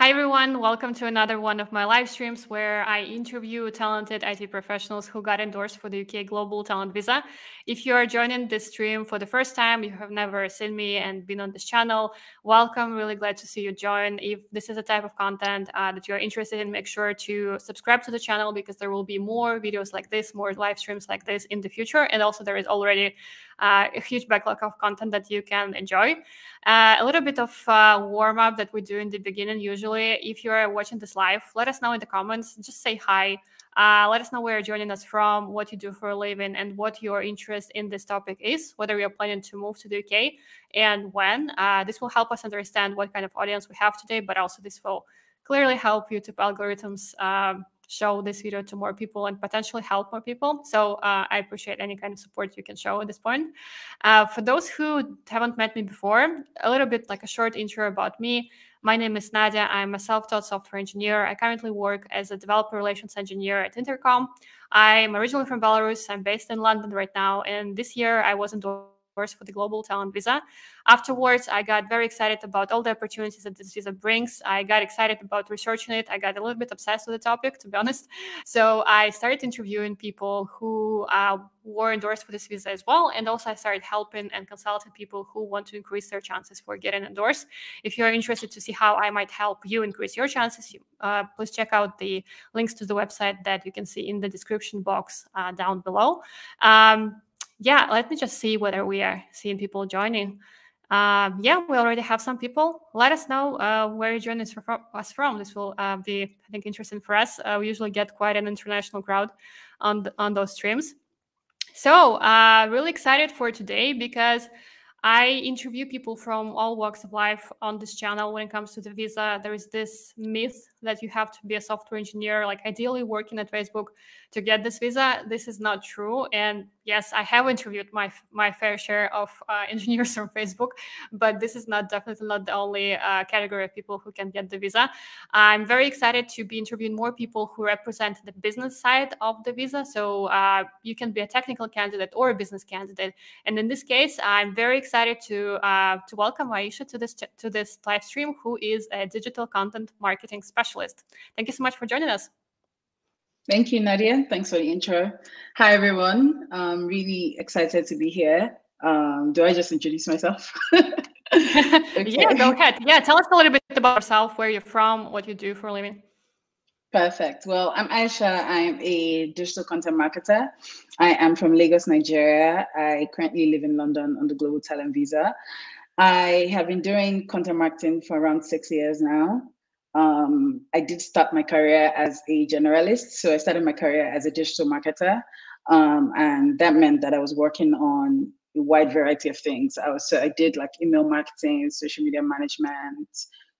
Hi, everyone. Welcome to another one of my live streams where I interview talented IT professionals who got endorsed for the UK Global Talent Visa. If you are joining this stream for the first time, you have never seen me and been on this channel, welcome. Really glad to see you join. If this is a type of content uh, that you're interested in, make sure to subscribe to the channel because there will be more videos like this, more live streams like this in the future. And also, there is already a huge backlog of content that you can enjoy. Uh, a little bit of uh, warm up that we do in the beginning. Usually, if you are watching this live, let us know in the comments. Just say hi. Uh, let us know where you're joining us from, what you do for a living, and what your interest in this topic is, whether you're planning to move to the UK and when. Uh, this will help us understand what kind of audience we have today, but also this will clearly help YouTube algorithms um, show this video to more people and potentially help more people. So uh, I appreciate any kind of support you can show at this point. Uh, for those who haven't met me before, a little bit like a short intro about me. My name is Nadia. I'm a self-taught software engineer. I currently work as a developer relations engineer at Intercom. I'm originally from Belarus. I'm based in London right now. And this year I was endorsed for the Global Talent Visa. Afterwards, I got very excited about all the opportunities that this visa brings. I got excited about researching it. I got a little bit obsessed with the topic, to be honest. So I started interviewing people who uh, were endorsed for this visa as well. And also, I started helping and consulting people who want to increase their chances for getting endorsed. If you're interested to see how I might help you increase your chances, uh, please check out the links to the website that you can see in the description box uh, down below. Um, yeah, let me just see whether we are seeing people joining. Um, yeah, we already have some people. Let us know uh, where you join us from, us from. This will uh, be, I think, interesting for us. Uh, we usually get quite an international crowd on on those streams. So, uh, really excited for today because I interview people from all walks of life on this channel when it comes to the visa. There is this myth that you have to be a software engineer, like ideally working at Facebook to get this visa. This is not true. And yes, I have interviewed my my fair share of uh, engineers from Facebook, but this is not definitely not the only uh, category of people who can get the visa. I'm very excited to be interviewing more people who represent the business side of the visa. So uh, you can be a technical candidate or a business candidate. And in this case, I'm very excited to uh, to welcome Aisha to this to this live stream, who is a digital content marketing specialist specialist. Thank you so much for joining us. Thank you, Nadia. Thanks for the intro. Hi, everyone. I'm really excited to be here. Um, do I just introduce myself? okay. Yeah, go ahead. Yeah, tell us a little bit about yourself, where you're from, what you do for a living. Perfect. Well, I'm Aisha. I'm a digital content marketer. I am from Lagos, Nigeria. I currently live in London on the Global Talent Visa. I have been doing content marketing for around six years now. Um, I did start my career as a generalist. So I started my career as a digital marketer. Um, and that meant that I was working on a wide variety of things. I was so I did like email marketing, social media management,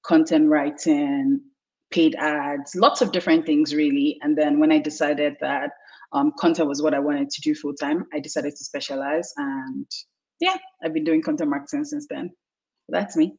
content writing, paid ads, lots of different things really. And then when I decided that um, content was what I wanted to do full time, I decided to specialize. And yeah, I've been doing content marketing since then. That's me.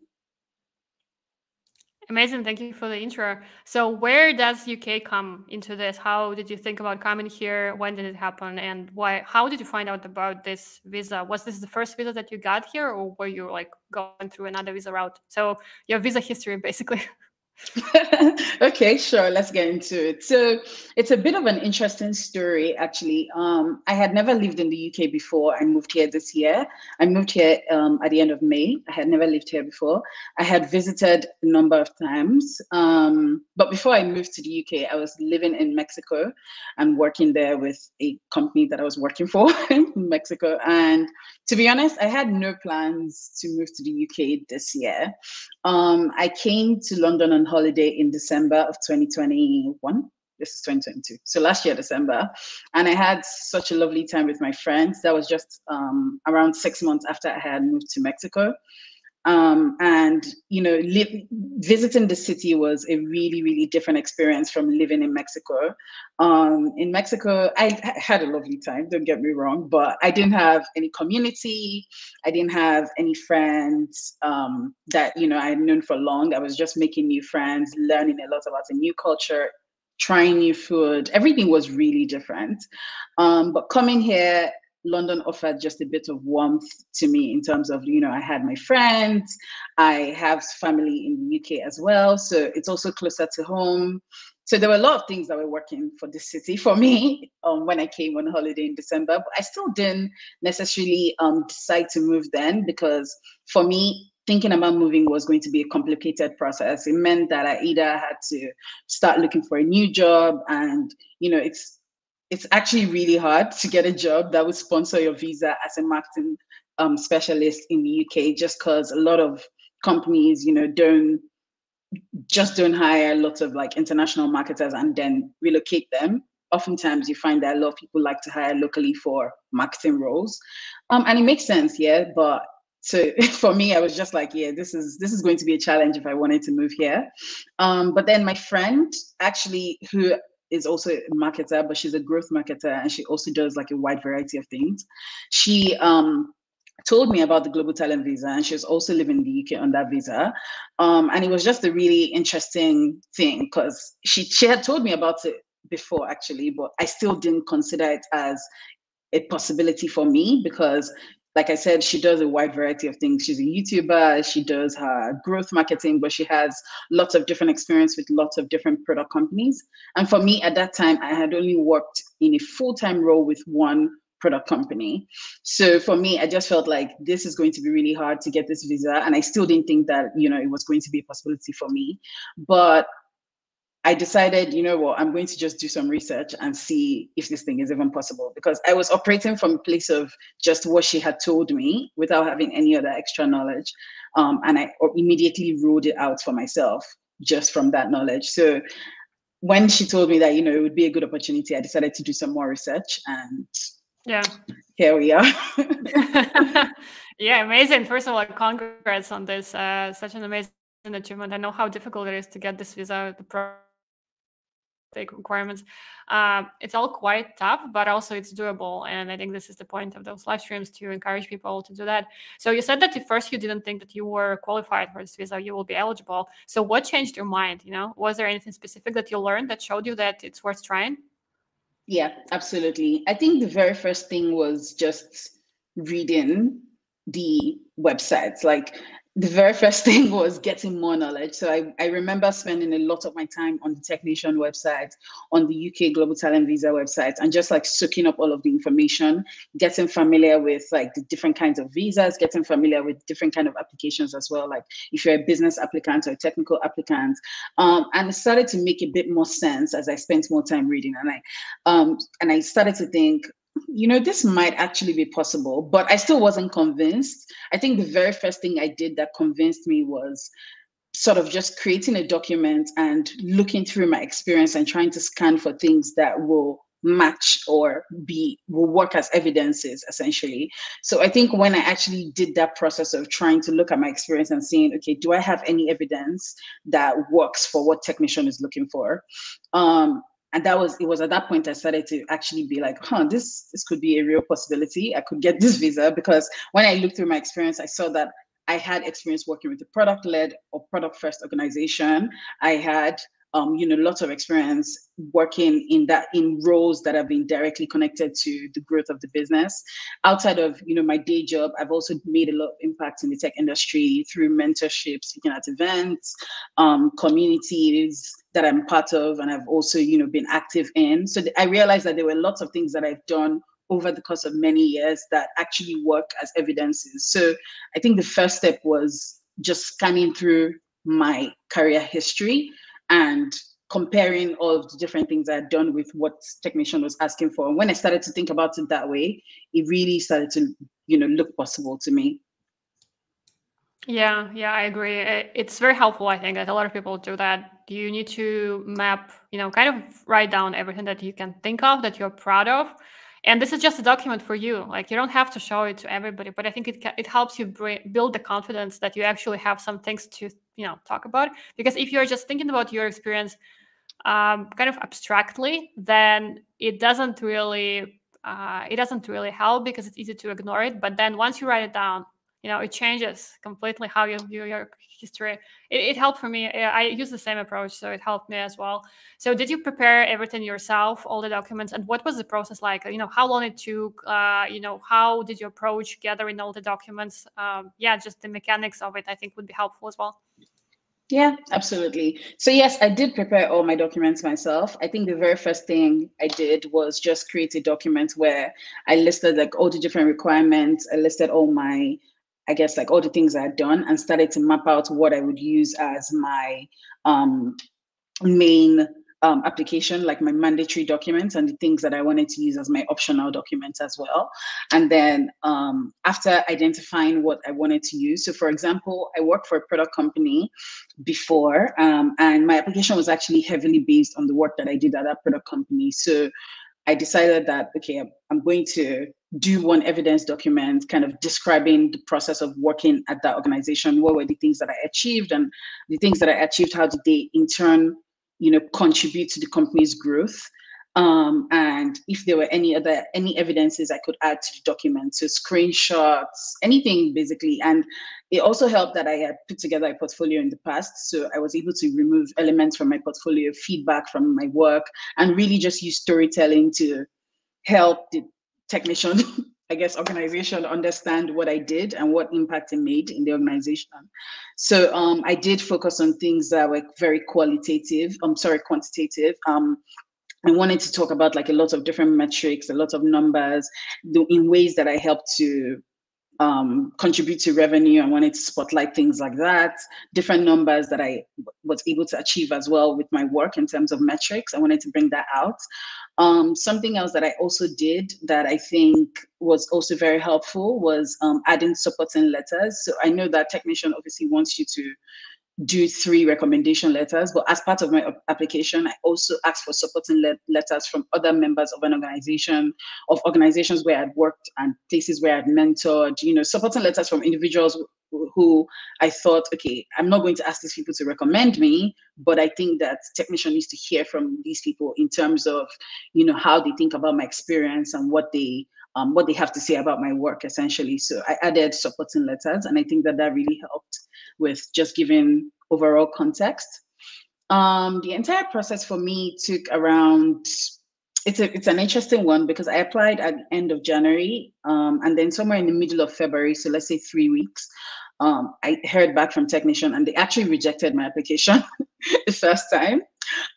Amazing. Thank you for the intro. So, where does UK come into this? How did you think about coming here? When did it happen? And why? How did you find out about this visa? Was this the first visa that you got here, or were you like going through another visa route? So, your visa history, basically. okay, sure. Let's get into it. So it's a bit of an interesting story, actually. Um, I had never lived in the UK before. I moved here this year. I moved here um, at the end of May. I had never lived here before. I had visited a number of times. Um, but before I moved to the UK, I was living in Mexico and working there with a company that I was working for in Mexico. And to be honest, I had no plans to move to the UK this year. Um, I came to London on holiday in December of 2021. This is 2022. So last year, December. And I had such a lovely time with my friends. That was just um, around six months after I had moved to Mexico. Um, and you know, li- visiting the city was a really, really different experience from living in Mexico. Um, in Mexico, I had a lovely time. Don't get me wrong, but I didn't have any community. I didn't have any friends um, that you know I had known for long. I was just making new friends, learning a lot about a new culture, trying new food. Everything was really different. Um, but coming here, London offered just a bit of warmth to me in terms of, you know, I had my friends, I have family in the UK as well. So it's also closer to home. So there were a lot of things that were working for the city for me um, when I came on holiday in December. But I still didn't necessarily um, decide to move then because for me, thinking about moving was going to be a complicated process. It meant that I either had to start looking for a new job and, you know, it's it's actually really hard to get a job that would sponsor your visa as a marketing um, specialist in the UK, just because a lot of companies, you know, don't just don't hire lots of like international marketers and then relocate them. Oftentimes, you find that a lot of people like to hire locally for marketing roles, um, and it makes sense, yeah. But so for me, I was just like, yeah, this is this is going to be a challenge if I wanted to move here. Um, but then my friend, actually, who is also a marketer, but she's a growth marketer and she also does like a wide variety of things. She um, told me about the global talent visa and she was also living in the UK on that visa. Um, and it was just a really interesting thing because she, she had told me about it before actually, but I still didn't consider it as a possibility for me because like I said, she does a wide variety of things. She's a YouTuber, she does her growth marketing, but she has lots of different experience with lots of different product companies. And for me at that time, I had only worked in a full-time role with one product company. So for me, I just felt like this is going to be really hard to get this visa. And I still didn't think that, you know, it was going to be a possibility for me. But I decided, you know what, I'm going to just do some research and see if this thing is even possible because I was operating from a place of just what she had told me without having any other extra knowledge. Um, and I immediately ruled it out for myself just from that knowledge. So when she told me that, you know, it would be a good opportunity, I decided to do some more research and yeah, here we are. yeah, amazing. First of all, congrats on this. Uh, such an amazing achievement. I know how difficult it is to get this visa. The requirements. Uh, it's all quite tough, but also it's doable. And I think this is the point of those live streams to encourage people to do that. So you said that at first you didn't think that you were qualified for this visa, you will be eligible. So what changed your mind? You know, was there anything specific that you learned that showed you that it's worth trying? Yeah, absolutely. I think the very first thing was just reading the websites. Like the very first thing was getting more knowledge. So I, I remember spending a lot of my time on the Technation website, on the UK Global Talent Visa website, and just like soaking up all of the information, getting familiar with like the different kinds of visas, getting familiar with different kind of applications as well. Like if you're a business applicant or a technical applicant, um, and it started to make a bit more sense as I spent more time reading. And I um, and I started to think, you know, this might actually be possible, but I still wasn't convinced. I think the very first thing I did that convinced me was sort of just creating a document and looking through my experience and trying to scan for things that will match or be will work as evidences essentially so i think when i actually did that process of trying to look at my experience and seeing okay do i have any evidence that works for what Tech Nation is looking for um, and that was it was at that point i started to actually be like huh this this could be a real possibility. I could get this visa. Because when i looked through my experience i saw that i had experience working with a product led or product first organization. I had um, you know, lots of experience working in that in roles that have been directly connected to the growth of the business. Outside of you know my day job, I've also made a lot of impact in the tech industry through mentorship, speaking at events, um, communities that I'm part of, and I've also you know been active in. So I realized that there were lots of things that I've done over the course of many years that actually work as evidences. So I think the first step was just scanning through my career history and comparing all of the different things I had done with what Tech Nation was asking for. And when I started to think about it that way, it really started to, you know, look possible to me. Yeah, yeah, I agree. It's very helpful, I think, that a lot of people do that. You need to map, you know, kind of write down everything that you can think of that you're proud of. And this is just a document for you. Like you don't have to show it to everybody, but I think it it helps you build the confidence that you actually have some things to you know talk about because if you're just thinking about your experience um, kind of abstractly then it doesn't really uh, it doesn't really help because it's easy to ignore it but then once you write it down you know it changes completely how you view your history it, it, helped for me i use the same approach so it helped me as well so did you prepare everything yourself all the documents and what was the process like you know how long it took uh, you know how did you approach gathering all the documents um, yeah just the mechanics of it i think would be helpful as well yeah, absolutely. So yes, I did prepare all my documents myself. I think the very first thing I did was just create a document where I listed like all the different requirements. I listed all my I guess like all the things I had done and started to map out what I would use as my um, main um, application, like my mandatory documents and the things that I wanted to use as my optional documents as well. And then um, after identifying what I wanted to use, so for example, I worked for a product company before, um, and my application was actually heavily based on the work that I did at that product company. So I decided that, okay, I'm going to do one evidence document kind of describing the process of working at that organization? What were the things that i achieved? And the things that i achieved how did they in turn you know contribute to the company's growth? Um, and if there were any other any evidences i could add to the document so screenshots anything basically. And it also helped that i had put together a portfolio in the past so i was able to remove elements from my portfolio feedback from my work and really just use storytelling to help the Tech Nation, I guess, organization understand what I did and what impact it made in the organization. So um, I did focus on things that were very qualitative. I'm sorry, quantitative. Um, I wanted to talk about like a lot of different metrics, a lot of numbers, in ways that I helped to um, contribute to revenue. I wanted to spotlight things like that, different numbers that I was able to achieve as well with my work in terms of metrics. I wanted to bring that out. Um, something else that I also did that I think was also very helpful was um, adding supporting letters. So I know that Tech Nation obviously wants you to do three recommendation letters, but as part of my application, I also asked for supporting le letters from other members of an organization, of organizations where I'd worked and places where I'd mentored, you know, supporting letters from individuals who I thought, okay, I'm not going to ask these people to recommend me, but I think that Tech Nation needs to hear from these people in terms of, you know, how they think about my experience and what they um, what they have to say about my work, essentially. So I added supporting letters, and I think that that really helped with just giving overall context. Um, the entire process for me took around it's a it's an interesting one because I applied at the end of January, um, and then somewhere in the middle of February, so let's say three weeks, um, I heard back from Tech Nation, and they actually rejected my application the first time.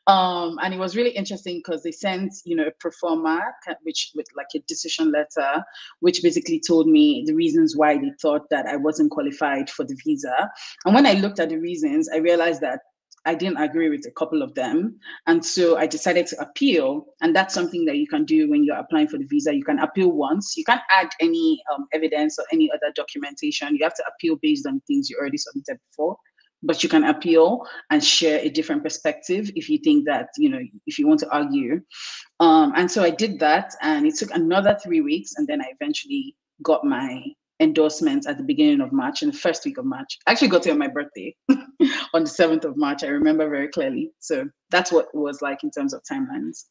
Um, and it was really interesting because they sent, you know, a pro forma, which with like a decision letter, which basically told me the reasons why they thought that I wasn't qualified for the visa. And when I looked at the reasons, I realized that I didn't agree with a couple of them. And so I decided to appeal. And that's something that you can do when you're applying for the visa. You can appeal once. You can't add any um, evidence or any other documentation. You have to appeal based on things you already submitted before but you can appeal and share a different perspective if you think that you know if you want to argue um, and so i did that and it took another three weeks and then i eventually got my endorsement at the beginning of march in the first week of march. I actually got it on my birthday on the 7th of march i remember very clearly. So that's what it was like in terms of timelines.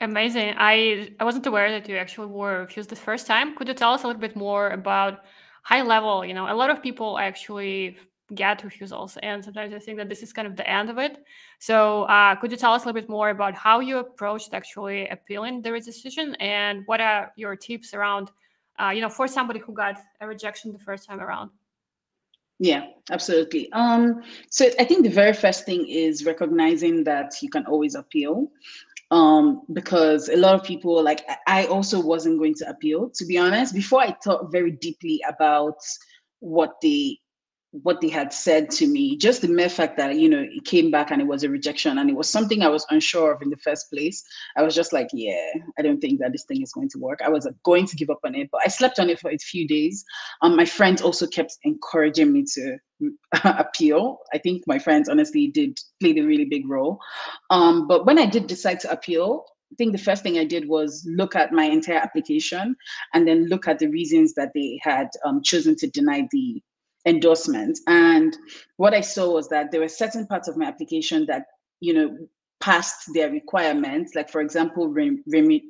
Amazing. I i wasn't aware that you actually were refused the first time. Could you tell us a little bit more about high level? You know a lot of people actually get refusals and sometimes i think that this is kind of the end of it. So uh, could you tell us a little bit more about how you approached actually appealing the decision and what are your tips around uh, you know for somebody who got a rejection the first time around. Yeah absolutely. Um, so i think the very first thing is recognizing that you can always appeal um, because a lot of people like i also wasn't going to appeal to be honest. Before i thought very deeply about what the what they had said to me, just the mere fact that, you know, it came back and it was a rejection and it was something I was unsure of in the first place. I was just like, yeah, I don't think that this thing is going to work. I was going to give up on it, but I slept on it for a few days. Um, my friends also kept encouraging me to appeal. I think my friends honestly did play a really big role. Um, but when I did decide to appeal, I think the first thing I did was look at my entire application and then look at the reasons that they had um, chosen to deny the endorsement. And what I saw was that there were certain parts of my application that, you know, passed their requirements. Like for example, rem, rem,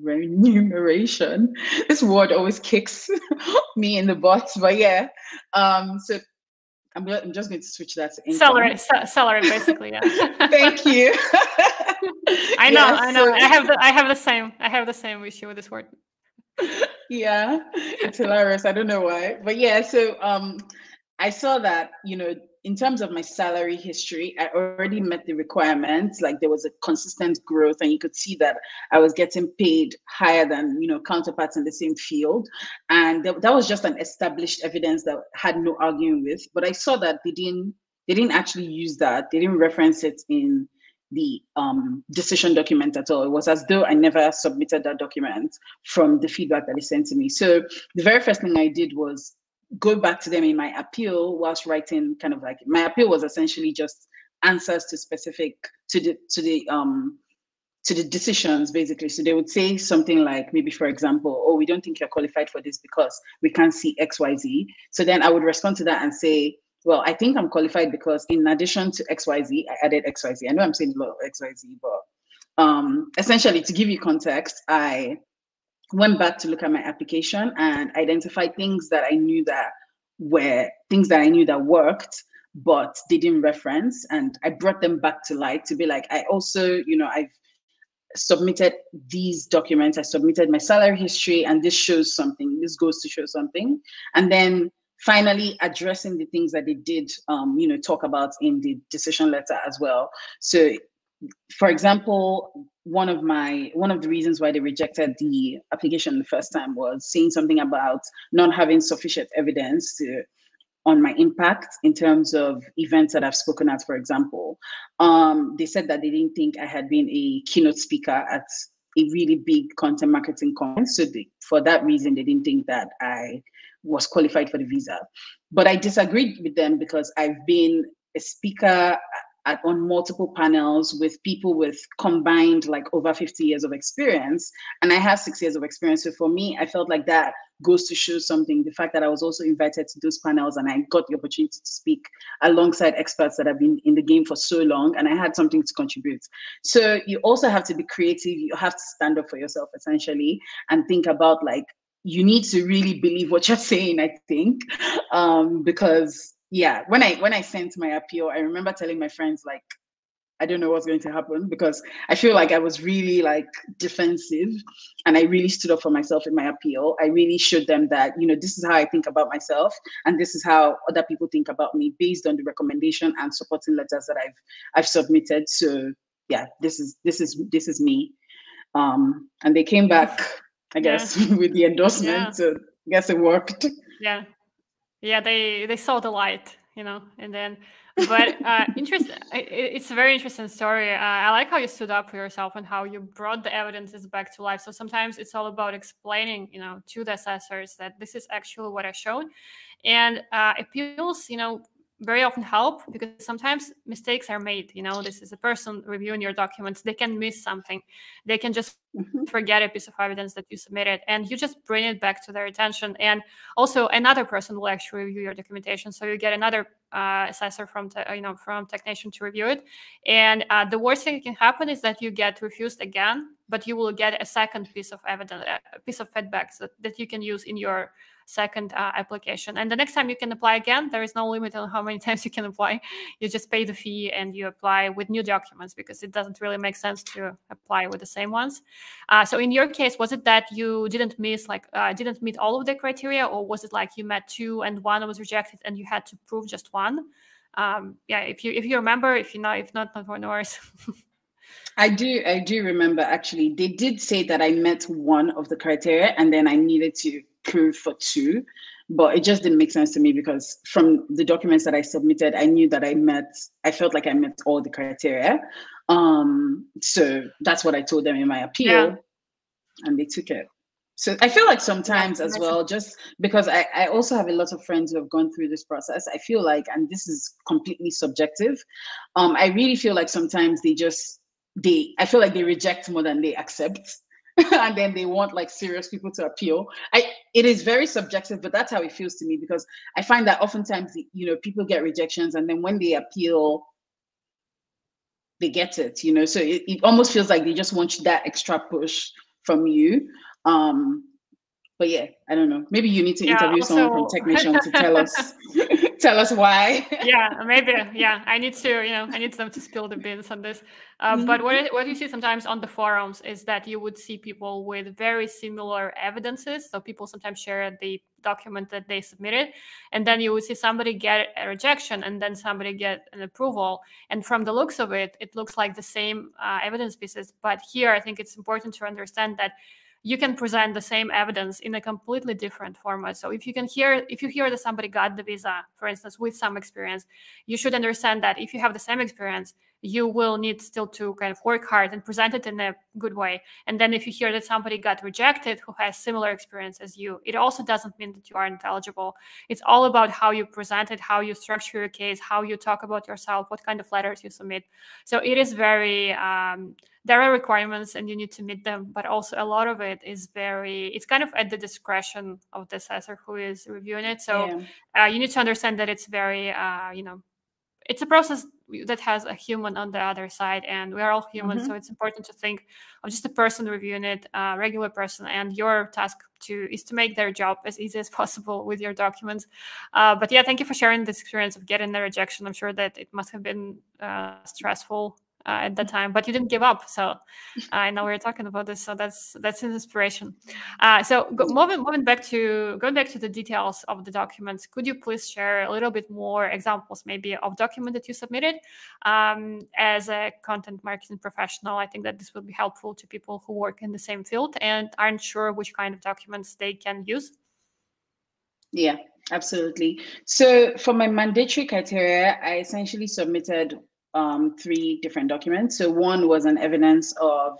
remuneration. This word always kicks me in the butt, but yeah. Um, so I'm, I'm just going to switch that to income. salary. salary, basically. Yeah. Thank you. I know, yeah, I know. So... I have the I have the same I have the same issue with this word. Yeah, it's hilarious. I don't know why, but yeah. So um, I saw that you know in terms of my salary history, I already met the requirements. Like there was a consistent growth, and you could see that I was getting paid higher than you know counterparts in the same field, and th- that was just an established evidence that had no arguing with. But I saw that they didn't they didn't actually use that. They didn't reference it in the um, decision document at all. It was as though I never submitted that document from the feedback that they sent to me. So the very first thing I did was go back to them in my appeal whilst writing kind of like my appeal was essentially just answers to specific to the to the um to the decisions basically so they would say something like maybe for example oh we don't think you're qualified for this because we can't see xyz so then i would respond to that and say well i think i'm qualified because in addition to xyz i added xyz i know i'm saying a lot of xyz but um essentially to give you context i went back to look at my application and identified things that I knew that were things that I knew that worked, but didn't reference. And I brought them back to light to be like, I also, you know, I've submitted these documents, I submitted my salary history, and this shows something. This goes to show something. And then finally addressing the things that they did um, you know talk about in the decision letter as well so for example, one of my one of the reasons why they rejected the application the first time was saying something about not having sufficient evidence to, on my impact in terms of events that I've spoken at, for example. Um, they said that they didn't think I had been a keynote speaker at a really big content marketing conference. So they, for that reason, they didn't think that I was qualified for the visa. But I disagreed with them because I've been a speaker at, on multiple panels with people with combined like over 50 years of experience and i have six years of experience so for me i felt like that goes to show something the fact that i was also invited to those panels and i got the opportunity to speak alongside experts that have been in the game for so long and i had something to contribute so you also have to be creative you have to stand up for yourself essentially and think about like you need to really believe what you're saying i think um, because yeah, when I when I sent my appeal, I remember telling my friends like, I don't know what's going to happen because I feel like I was really like defensive and I really stood up for myself in my appeal. I really showed them that, you know, this is how I think about myself and this is how other people think about me based on the recommendation and supporting letters that I've I've submitted. So yeah, this is this is this is me. Um and they came back, I guess, yeah. with the endorsement. Yeah. I guess it worked. Yeah yeah they they saw the light you know and then but uh interesting it's a very interesting story uh, i like how you stood up for yourself and how you brought the evidences back to life so sometimes it's all about explaining you know to the assessors that this is actually what i showed and uh, appeals you know very often help because sometimes mistakes are made you know this is a person reviewing your documents they can miss something. They can just mm-hmm. forget a piece of evidence that you submitted and you just bring it back to their attention. And also another person will actually review your documentation. So you get another uh, assessor from te- you know from Tech Nation to review it. And uh, the worst thing that can happen is that you get refused again but you will get a second piece of evidence a piece of feedback that, that you can use in your second uh, application. And the next time you can apply again, there is no limit on how many times you can apply. You just pay the fee and you apply with new documents because it doesn't really make sense to apply with the same ones. Uh, so in your case, was it that you didn't miss like uh, didn't meet all of the criteria, or was it like you met two and one was rejected and you had to prove just one? Um, yeah, if you if you remember, if you know, if not, not no worries. I do, I do remember actually. They did say that I met one of the criteria, and then I needed to prove for two, but it just didn't make sense to me because from the documents that I submitted, I knew that I met, I felt like I met all the criteria. Um, so that's what I told them in my appeal, yeah. and they took it. So I feel like sometimes as well, just because I, I also have a lot of friends who have gone through this process, I feel like, and this is completely subjective, um, I really feel like sometimes they just they I feel like they reject more than they accept. and then they want like serious people to appeal. I it is very subjective, but that's how it feels to me because I find that oftentimes you know people get rejections and then when they appeal, they get it, you know. So it, it almost feels like they just want that extra push from you. Um, but yeah, I don't know. Maybe you need to yeah, interview also... someone from Tech Nation to tell us tell us why. yeah, maybe. Yeah, I need to. You know, I need them to spill the beans on this. Uh, mm-hmm. But what what you see sometimes on the forums is that you would see people with very similar evidences. So people sometimes share the document that they submitted, and then you would see somebody get a rejection, and then somebody get an approval. And from the looks of it, it looks like the same uh, evidence pieces. But here, I think it's important to understand that you can present the same evidence in a completely different format. So if you can hear, if you hear that somebody got the visa, for instance, with some experience, you should understand that if you have the same experience, you will need still to kind of work hard and present it in a good way. And then if you hear that somebody got rejected who has similar experience as you, it also doesn't mean that you aren't eligible. It's all about how you present it, how you structure your case, how you talk about yourself, what kind of letters you submit. So it is very um, there are requirements and you need to meet them but also a lot of it is very it's kind of at the discretion of the assessor who is reviewing it so yeah. uh, you need to understand that it's very uh, you know it's a process that has a human on the other side and we are all human mm-hmm. so it's important to think of just a person reviewing it a regular person and your task to is to make their job as easy as possible with your documents. Uh, but yeah thank you for sharing this experience of getting the rejection. I'm sure that it must have been uh, stressful uh, at that time but you didn't give up so uh, i know we are talking about this so that's that's an inspiration. Uh, so go, moving moving back to going back to the details of the documents could you please share a little bit more examples maybe of document that you submitted um, as a content marketing professional? I think that this will be helpful to people who work in the same field and aren't sure which kind of documents they can use. Yeah absolutely. So for my mandatory criteria i essentially submitted um, three different documents. So one was an evidence of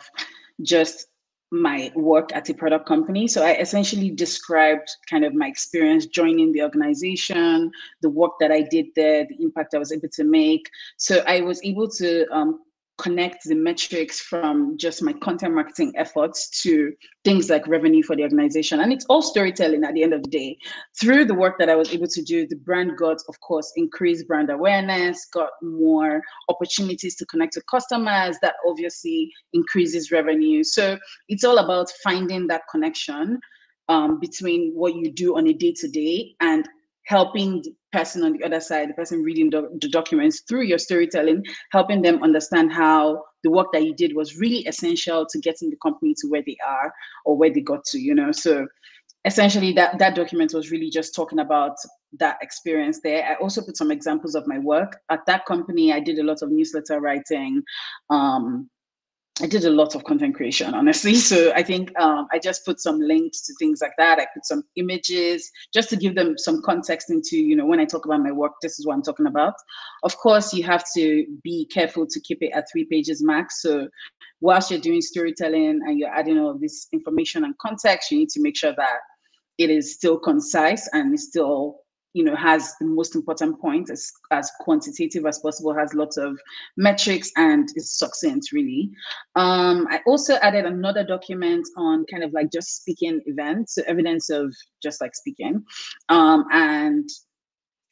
just my work at a product company. So I essentially described kind of my experience joining the organization, the work that I did there, the impact I was able to make. So I was able to um, connect the metrics from just my content marketing efforts to things like revenue for the organization. And it's all storytelling at the end of the day. Through the work that I was able to do, the brand got, of course, increased brand awareness, got more opportunities to connect to customers. That obviously increases revenue. So it's all about finding that connection um, between what you do on a day to day and helping the person on the other side, the person reading the, the, documents through your storytelling, helping them understand how the work that you did was really essential to getting the company to where they are or where they got to, you know. So essentially that that document was really just talking about that experience there. I also put some examples of my work. At that company, I did a lot of newsletter writing, um, I did a lot of content creation, honestly. So I think um, I just put some links to things like that. I put some images just to give them some context into, you know, when I talk about my work, this is what I'm talking about. Of course, you have to be careful to keep it at three pages max. So whilst you're doing storytelling and you're adding all this information and context, you need to make sure that it is still concise and still you know has the most important point as, as quantitative as possible has lots of metrics and is succinct really um, i also added another document on kind of like just speaking events so evidence of just like speaking um, and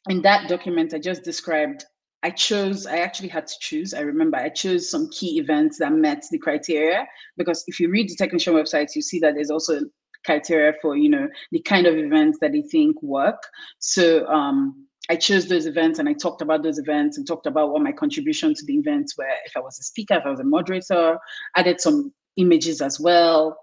in that document i just described I chose, I actually had to choose. I remember I chose some key events that met the criteria because if you read the Tech Nation websites, you see that there's also criteria for you know the kind of events that they think work so um, I chose those events and I talked about those events and talked about what my contribution to the events were. If I was a speaker, if I was a moderator, added some images as well.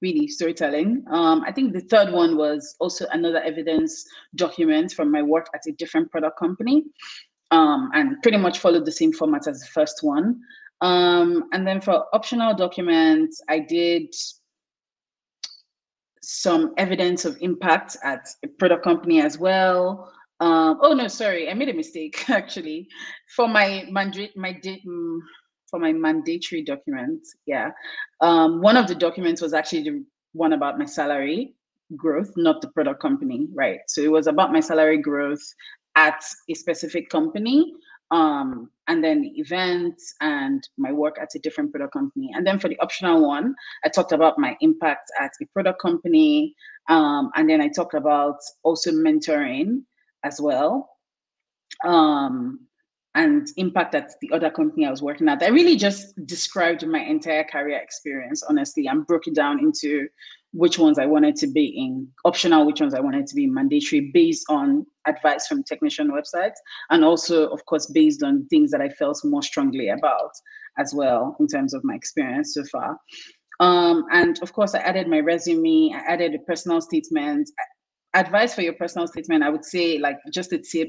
Really storytelling. Um, I think the third one was also another evidence document from my work at a different product company, um, and pretty much followed the same format as the first one. Um, and then for optional documents, I did some evidence of impact at a product company as well. Um, oh no, sorry, I made a mistake actually. For my mandate, my mm, for my mandatory document, yeah, um, one of the documents was actually the one about my salary growth, not the product company, right? So it was about my salary growth at a specific company um, and then events and my work at a different product company. And then for the optional one, I talked about my impact at a product company. Um, and then I talked about also mentoring as well. Um, and impact at the other company I was working at. I really just described my entire career experience, honestly, and broke it down into which ones I wanted to be in, optional, which ones I wanted to be mandatory, based on advice from Tech Nation websites, and also, of course, based on things that I felt more strongly about as well in terms of my experience so far. Um, and of course, I added my resume, I added a personal statement. Advice for your personal statement, I would say, like just a tip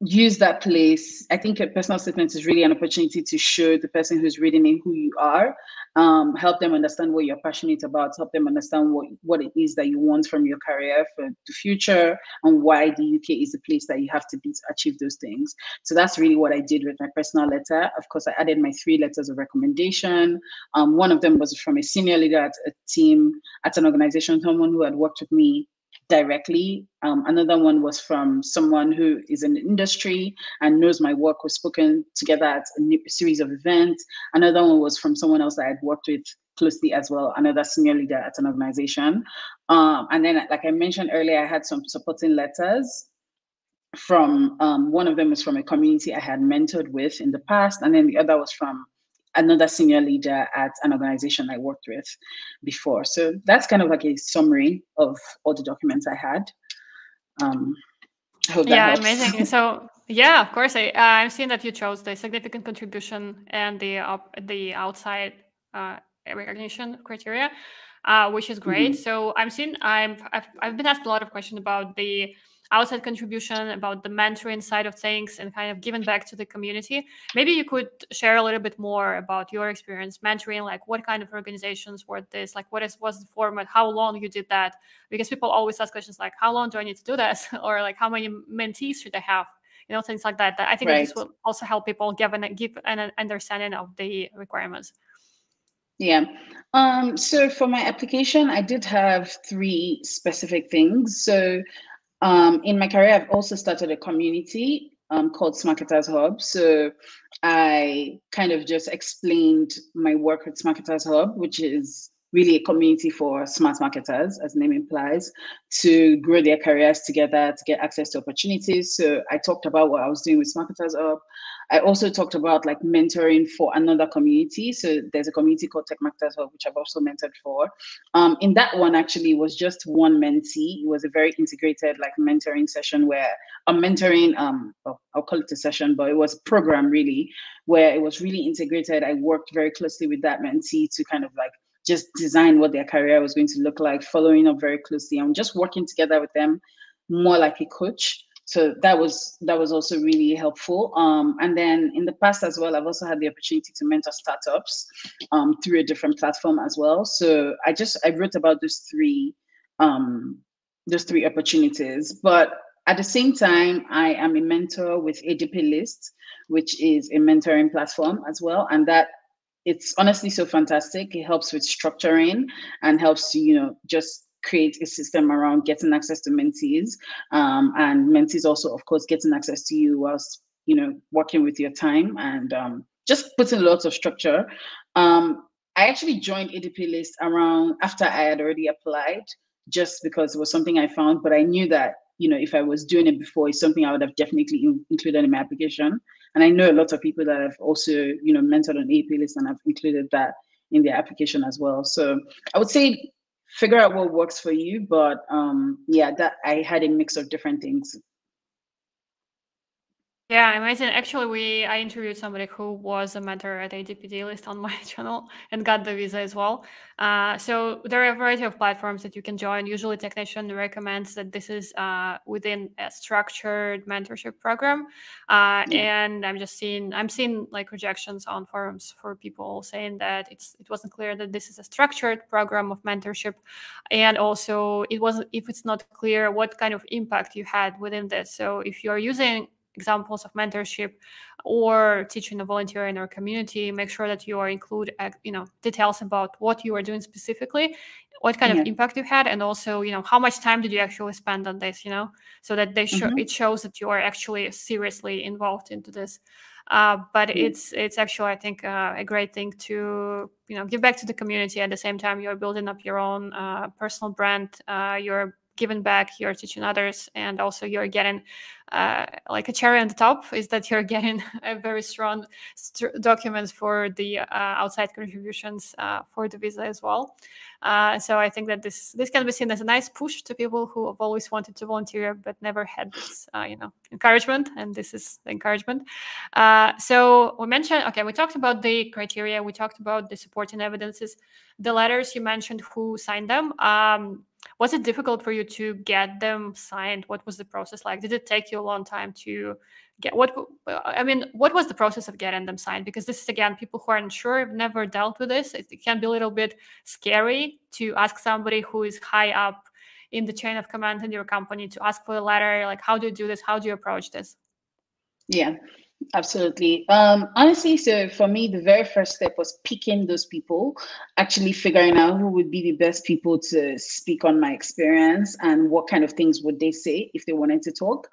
use that place. I think a personal statement is really an opportunity to show the person who's reading it who you are, um, help them understand what you're passionate about, help them understand what, what it is that you want from your career for the future and why the UK is the place that you have to be to achieve those things. So that's really what I did with my personal letter. Of course, I added my three letters of recommendation. Um, one of them was from a senior leader at a team at an organization, someone who had worked with me directly. Um, another one was from someone who is in the industry and knows my work. We've spoken together at a, series of events. Another one was from someone else that I'd worked with closely as well, another senior leader at an organization. Um, and then, like I mentioned earlier, I had some supporting letters from um, one of them was from a community I had mentored with in the past, and then the other was from another senior leader at an organization I worked with before. So that's kind of like a summary of all the documents I had. Um, yeah, amazing. So yeah, of course, I, uh, I'm seeing that you chose the significant contribution and the uh, the outside uh, recognition criteria, uh, which is great. Mm-hmm. So I'm seeing I'm I've, I've been asked a lot of questions about the outside contribution, about the mentoring side of things, and kind of giving back to the community. Maybe you could share a little bit more about your experience mentoring, like what kind of organizations were this, like what is was the format, how long you did that? Because people always ask questions like, how long do I need to do this, or like how many mentees should I have? You know, things like that. I think right. this will also help people give an give an understanding of the requirements. Yeah. Um, so for my application, I did have three specific things. So um, in my career, I've also started a community um, called Smarketers Hub. So I kind of just explained my work with Smarketers Hub, which is really a community for smart marketers, as the name implies, to grow their careers together, to get access to opportunities. So I talked about what I was doing with Marketers Hub. I also talked about like mentoring for another community. So there's a community called Tech Marketers Hub, which I've also mentored for. Um, in that one, actually, was just one mentee. It was a very integrated like mentoring session where a mentoring, um, oh, I'll call it a session, but it was program really, where it was really integrated. I worked very closely with that mentee to kind of like just design what their career was going to look like, following up very closely and just working together with them more like a coach. So that was that was also really helpful. Um, and then in the past as well, I've also had the opportunity to mentor startups um, through a different platform as well. So I just I wrote about those three um, those three opportunities. But at the same time, I am a mentor with ADP List, which is a mentoring platform as well, and that it's honestly so fantastic. It helps with structuring and helps you know, just create a system around getting access to mentees um, and mentees also, of course, getting access to you whilst, you know, working with your time and um, just putting lots of structure. Um, I actually joined ADP list around after I had already applied just because it was something I found, but I knew that, you know, if I was doing it before, it's something I would have definitely in- included in my application. And I know a lot of people that have also, you know, mentored on ADP list and have included that in their application as well. So I would say figure out what works for you. But um, yeah, that I had a mix of different things yeah, amazing. Actually, we I interviewed somebody who was a mentor at ADPD list on my channel and got the visa as well. Uh, so there are a variety of platforms that you can join. Usually, Tech Nation recommends that this is uh, within a structured mentorship program. Uh. And I'm just seeing I'm seeing like rejections on forums for people saying that it's it wasn't clear that this is a structured program of mentorship, and also it wasn't if it's not clear what kind of impact you had within this. So if you're using examples of mentorship or teaching a volunteer in our community make sure that you are include uh, you know details about what you are doing specifically what kind yeah. of impact you had and also you know how much time did you actually spend on this you know so that they show mm-hmm. it shows that you are actually seriously involved into this uh, but mm-hmm. it's it's actually i think uh, a great thing to you know give back to the community at the same time you're building up your own uh, personal brand uh, you're giving back you're teaching others and also you're getting uh, like a cherry on the top is that you're getting a very strong st- documents for the uh, outside contributions uh, for the visa as well uh, so I think that this this can be seen as a nice push to people who have always wanted to volunteer but never had this, uh, you know, encouragement, and this is the encouragement. Uh, so we mentioned, okay, we talked about the criteria, we talked about the supporting evidences, the letters you mentioned who signed them. Um, was it difficult for you to get them signed? What was the process like? Did it take you a long time to get what uh, i mean what was the process of getting them signed? Because this is again people who aren't sure have never dealt with this. It, can be a little bit scary to ask somebody who is high up in the chain of command in your company to ask for a letter like how do you do this? How do you approach this? Yeah absolutely um honestly so for me the very first step was picking those people actually figuring out who would be the best people to speak on my experience and what kind of things would they say if they wanted to talk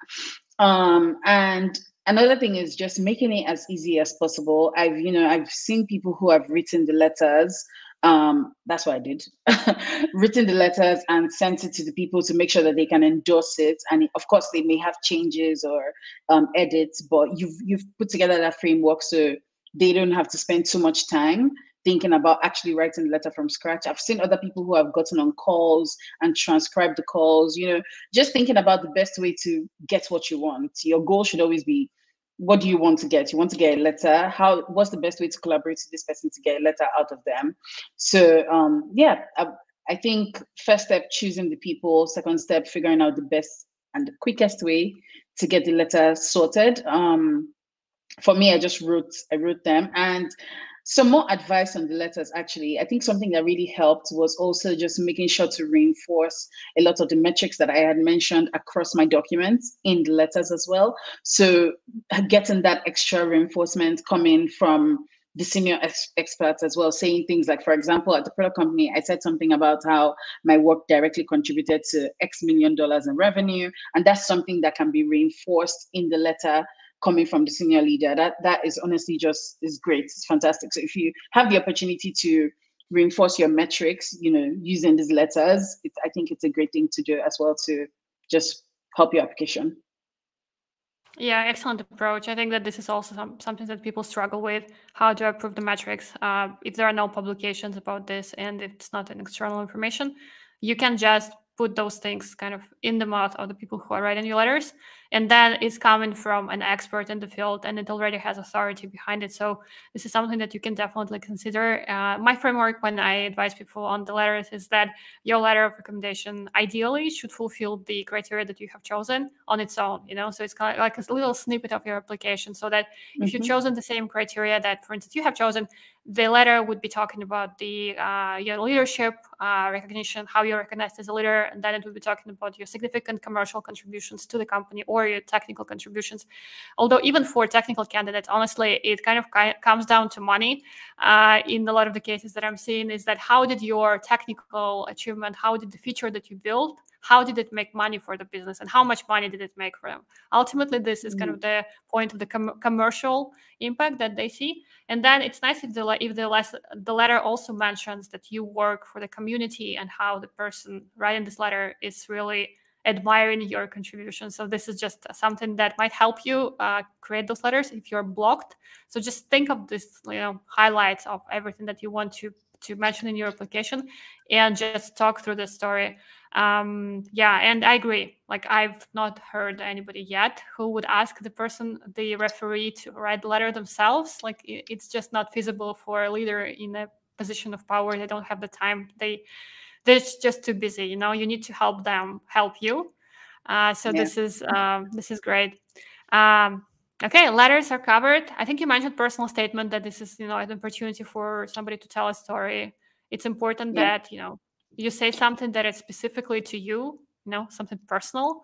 um, and another thing is just making it as easy as possible. I've, you know, I've seen people who have written the letters. Um, that's what I did. written the letters and sent it to the people to make sure that they can endorse it. And of course, they may have changes or um, edits, but you've you've put together that framework so they don't have to spend too much time thinking about actually writing the letter from scratch. I've seen other people who have gotten on calls and transcribed the calls, you know, just thinking about the best way to get what you want. Your goal should always be what do you want to get? You want to get a letter. How what's the best way to collaborate with this person to get a letter out of them? So um yeah, I, I think first step choosing the people, second step figuring out the best and the quickest way to get the letter sorted. Um for me, I just wrote I wrote them and some more advice on the letters actually i think something that really helped was also just making sure to reinforce a lot of the metrics that i had mentioned across my documents in the letters as well so getting that extra reinforcement coming from the senior ex- experts as well, saying things like, for example, at the product company, I said something about how my work directly contributed to X million dollars in revenue. And that's something that can be reinforced in the letter coming from the senior leader. That that is honestly just is great. It's fantastic. So if you have the opportunity to reinforce your metrics, you know, using these letters, it, I think it's a great thing to do as well to just help your application. Yeah, excellent approach. I think that this is also some, something that people struggle with. How to approve the metrics? Uh, if there are no publications about this and it's not an external information, you can just put those things kind of in the mouth of the people who are writing your letters and then it's coming from an expert in the field and it already has authority behind it so this is something that you can definitely consider uh, my framework when i advise people on the letters is that your letter of recommendation ideally should fulfill the criteria that you have chosen on its own you know so it's kind of like a little snippet of your application so that mm-hmm. if you've mm-hmm. chosen the same criteria that for instance you have chosen the letter would be talking about the uh, your leadership uh, recognition, how you're recognized as a leader, and then it would be talking about your significant commercial contributions to the company or your technical contributions. Although even for technical candidates, honestly, it kind of comes down to money. Uh, in a lot of the cases that I'm seeing, is that how did your technical achievement, how did the feature that you built how did it make money for the business and how much money did it make for them ultimately this is mm-hmm. kind of mm. the point of the com- commercial impact that they see and then it's nice if the if the, less, the letter also mentions that you work for the community and how the person writing this letter is really admiring your contribution. So this is just something that might help you uh, create those letters if you're blocked. So just think of this, you know, highlights of everything that you want to to mention in your application, and just talk through the story um yeah and i agree. Like i've not heard anybody yet who would ask the person the referee to write the letter themselves. Like it's just not feasible for a leader in a position of power. They don't have the time. They they're just too busy you know? You need to help them help you. Uh, so yeah. this is um, this is great. Um, okay letters are covered. I think you mentioned personal statement that this is you know an opportunity for somebody to tell a story. It's important yeah. that you know you say something that is specifically to you, you know, something personal.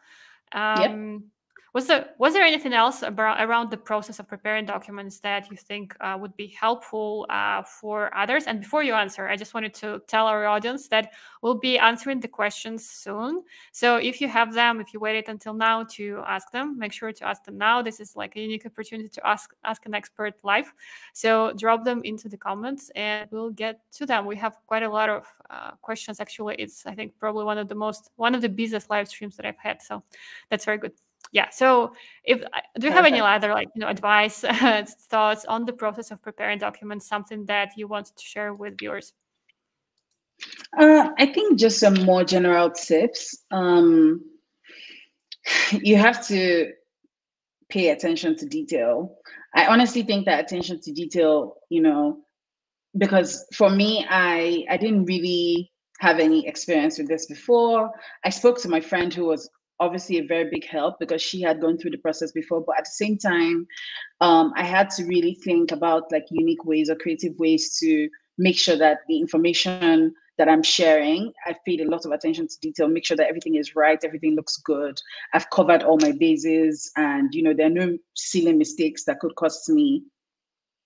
Um, was there was there anything else about, around the process of preparing documents that you think uh, would be helpful uh, for others? And before you answer, I just wanted to tell our audience that we'll be answering the questions soon. So if you have them, if you waited until now to ask them, make sure to ask them now. This is like a unique opportunity to ask ask an expert live. So drop them into the comments, and we'll get to them. We have quite a lot of uh, questions. Actually, it's I think probably one of the most one of the busiest live streams that I've had. So that's very good yeah so if do you have any other like you know advice thoughts on the process of preparing documents something that you want to share with viewers? Uh, i think just some more general tips um, you have to pay attention to detail. I honestly think that attention to detail you know because for me i i didn't really have any experience with this before. I spoke to my friend who was obviously a very big help because she had gone through the process before. But at the same time, um, I had to really think about like unique ways or creative ways to make sure that the information that I'm sharing, I've paid a lot of attention to detail, make sure that everything is right, everything looks good. I've covered all my bases, and you know there are no silly mistakes that could cost me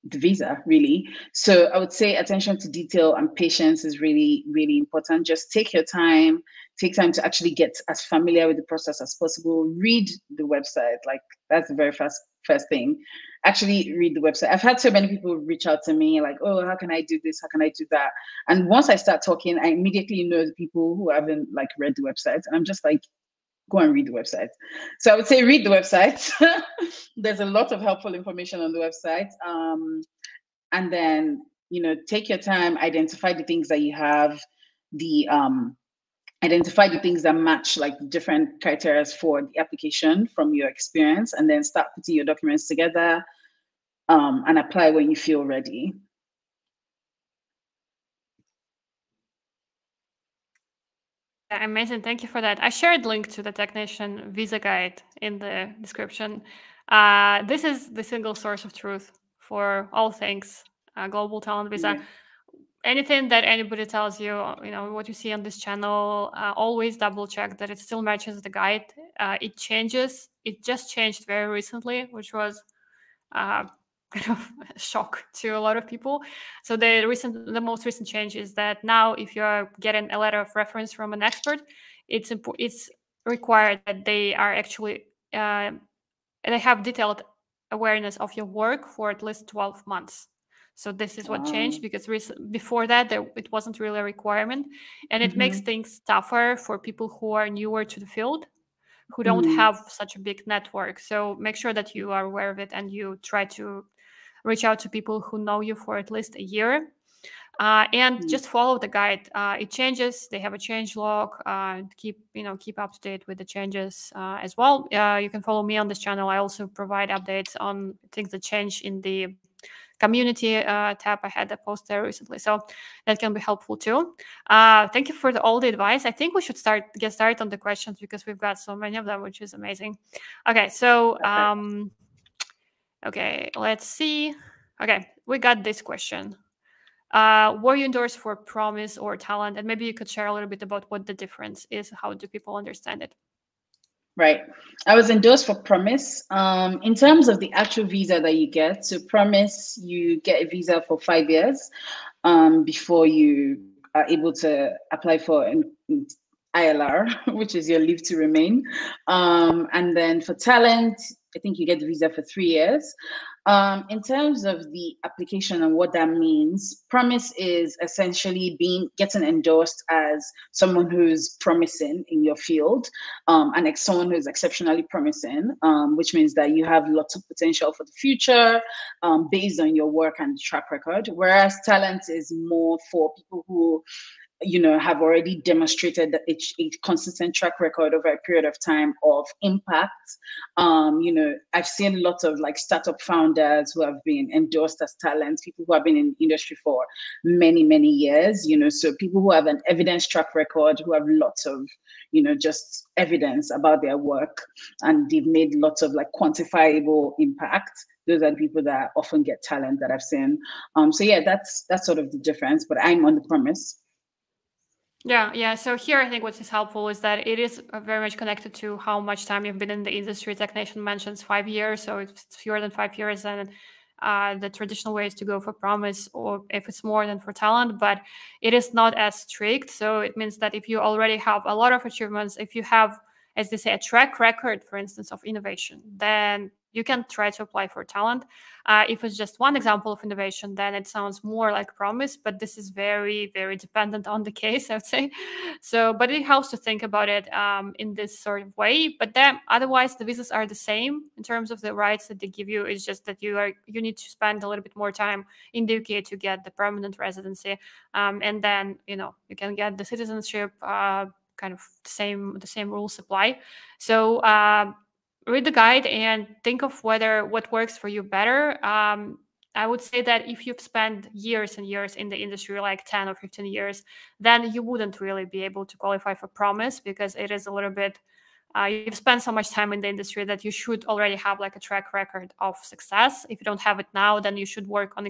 the visa really so i would say attention to detail and patience is really really important just take your time take time to actually get as familiar with the process as possible read the website like that's the very first first thing actually read the website i've had so many people reach out to me like oh how can i do this how can i do that and once i start talking i immediately know the people who haven't like read the website and i'm just like go and read the website. So I would say read the website. There's a lot of helpful information on the website. Um, and then, you know, take your time, identify the things that you have, the um, identify the things that match like different criteria for the application from your experience, and then start putting your documents together um, and apply when you feel ready. Amazing. Thank you for that. I shared link to the Tech Nation visa guide in the description. Uh, this is the single source of truth for all things uh, global talent visa. Yeah. Anything that anybody tells you, you know, what you see on this channel, uh, always double check that it still matches the guide. Uh, it changes. It just changed very recently, which was uh, kind of shock to a lot of people. So the recent, the most recent change is that now, if you are getting a letter of reference from an expert, it's it's required that they are actually uh, they have detailed awareness of your work for at least 12 months. So this is what wow. changed because before that there, it wasn't really a requirement, and it mm-hmm. makes things tougher for people who are newer to the field who don't mm. have such a big network. So make sure that you are aware of it and you try to reach out to people who know you for at least a year uh, and mm-hmm. just follow the guide uh, it changes they have a change log uh, keep you know keep up to date with the changes uh, as well uh, you can follow me on this channel i also provide updates on things that change in the community uh, tab i had a post there recently so that can be helpful too thank you for the, all the advice i think we should start get started on the questions because we've got so many of them which is amazing okay so um, Okay, let's see. Okay, we got this question. Uh, were you endorsed for promise or talent? And maybe you could share a little bit about what the difference is. How do people understand it? Right. I was endorsed for Promise. Um, in terms of the actual visa that you get, so Promise, you get a visa for five years um, before you are able to apply for ILR, which is your leave to remain. Um, and then for Talent, I think you get the visa for three years. Um, in terms of the application and what that means, promise is essentially being getting endorsed as someone who's promising in your field, um, and ex- someone who's exceptionally promising, um, which means that you have lots of potential for the future um, based on your work and track record. Whereas talent is more for people who you know, have already demonstrated a, a, consistent track record over a period of time of impact. Um, you know, I've seen lots of like startup founders who have been endorsed as talents, people who have been in industry for many, many years, you know, so people who have an evidence track record, who have lots of, you know, just evidence about their work and they've made lots of like quantifiable impact those are the people that often get talent that I've seen. Um, so yeah, that's that's sort of the difference. But I'm on the promise Yeah, yeah. So here, I think what is helpful is that it is uh, very much connected to how much time you've been in the industry. Tech Nation mentions five years, so if it's fewer than five years, then uh, the traditional way is to go for promise, or if it's more than for talent. But it is not as strict. So it means that if you already have a lot of achievements, if you have, as they say, a track record, for instance, of innovation, then you can try to apply for talent. Uh, if it's just one example of innovation, then it sounds more like promise, but this is very, very dependent on the case, I would say. So, but it helps to think about it um, in this sort of way. But then otherwise, the visas are the same in terms of the rights that they give you. It's just that you are you need to spend a little bit more time in the UK to get the permanent residency, um, and then you know you can get the citizenship. Uh, kind of the same the same rules apply. So. Uh, read the guide and think of whether what works for you better. Um, I would say that if you've spent years and years in the industry, like 10 or 15 years, then you wouldn't really be able to qualify for promise because it is a little bit, uh, you've spent so much time in the industry that you should already have like a track record of success. If you don't have it now, then you should work on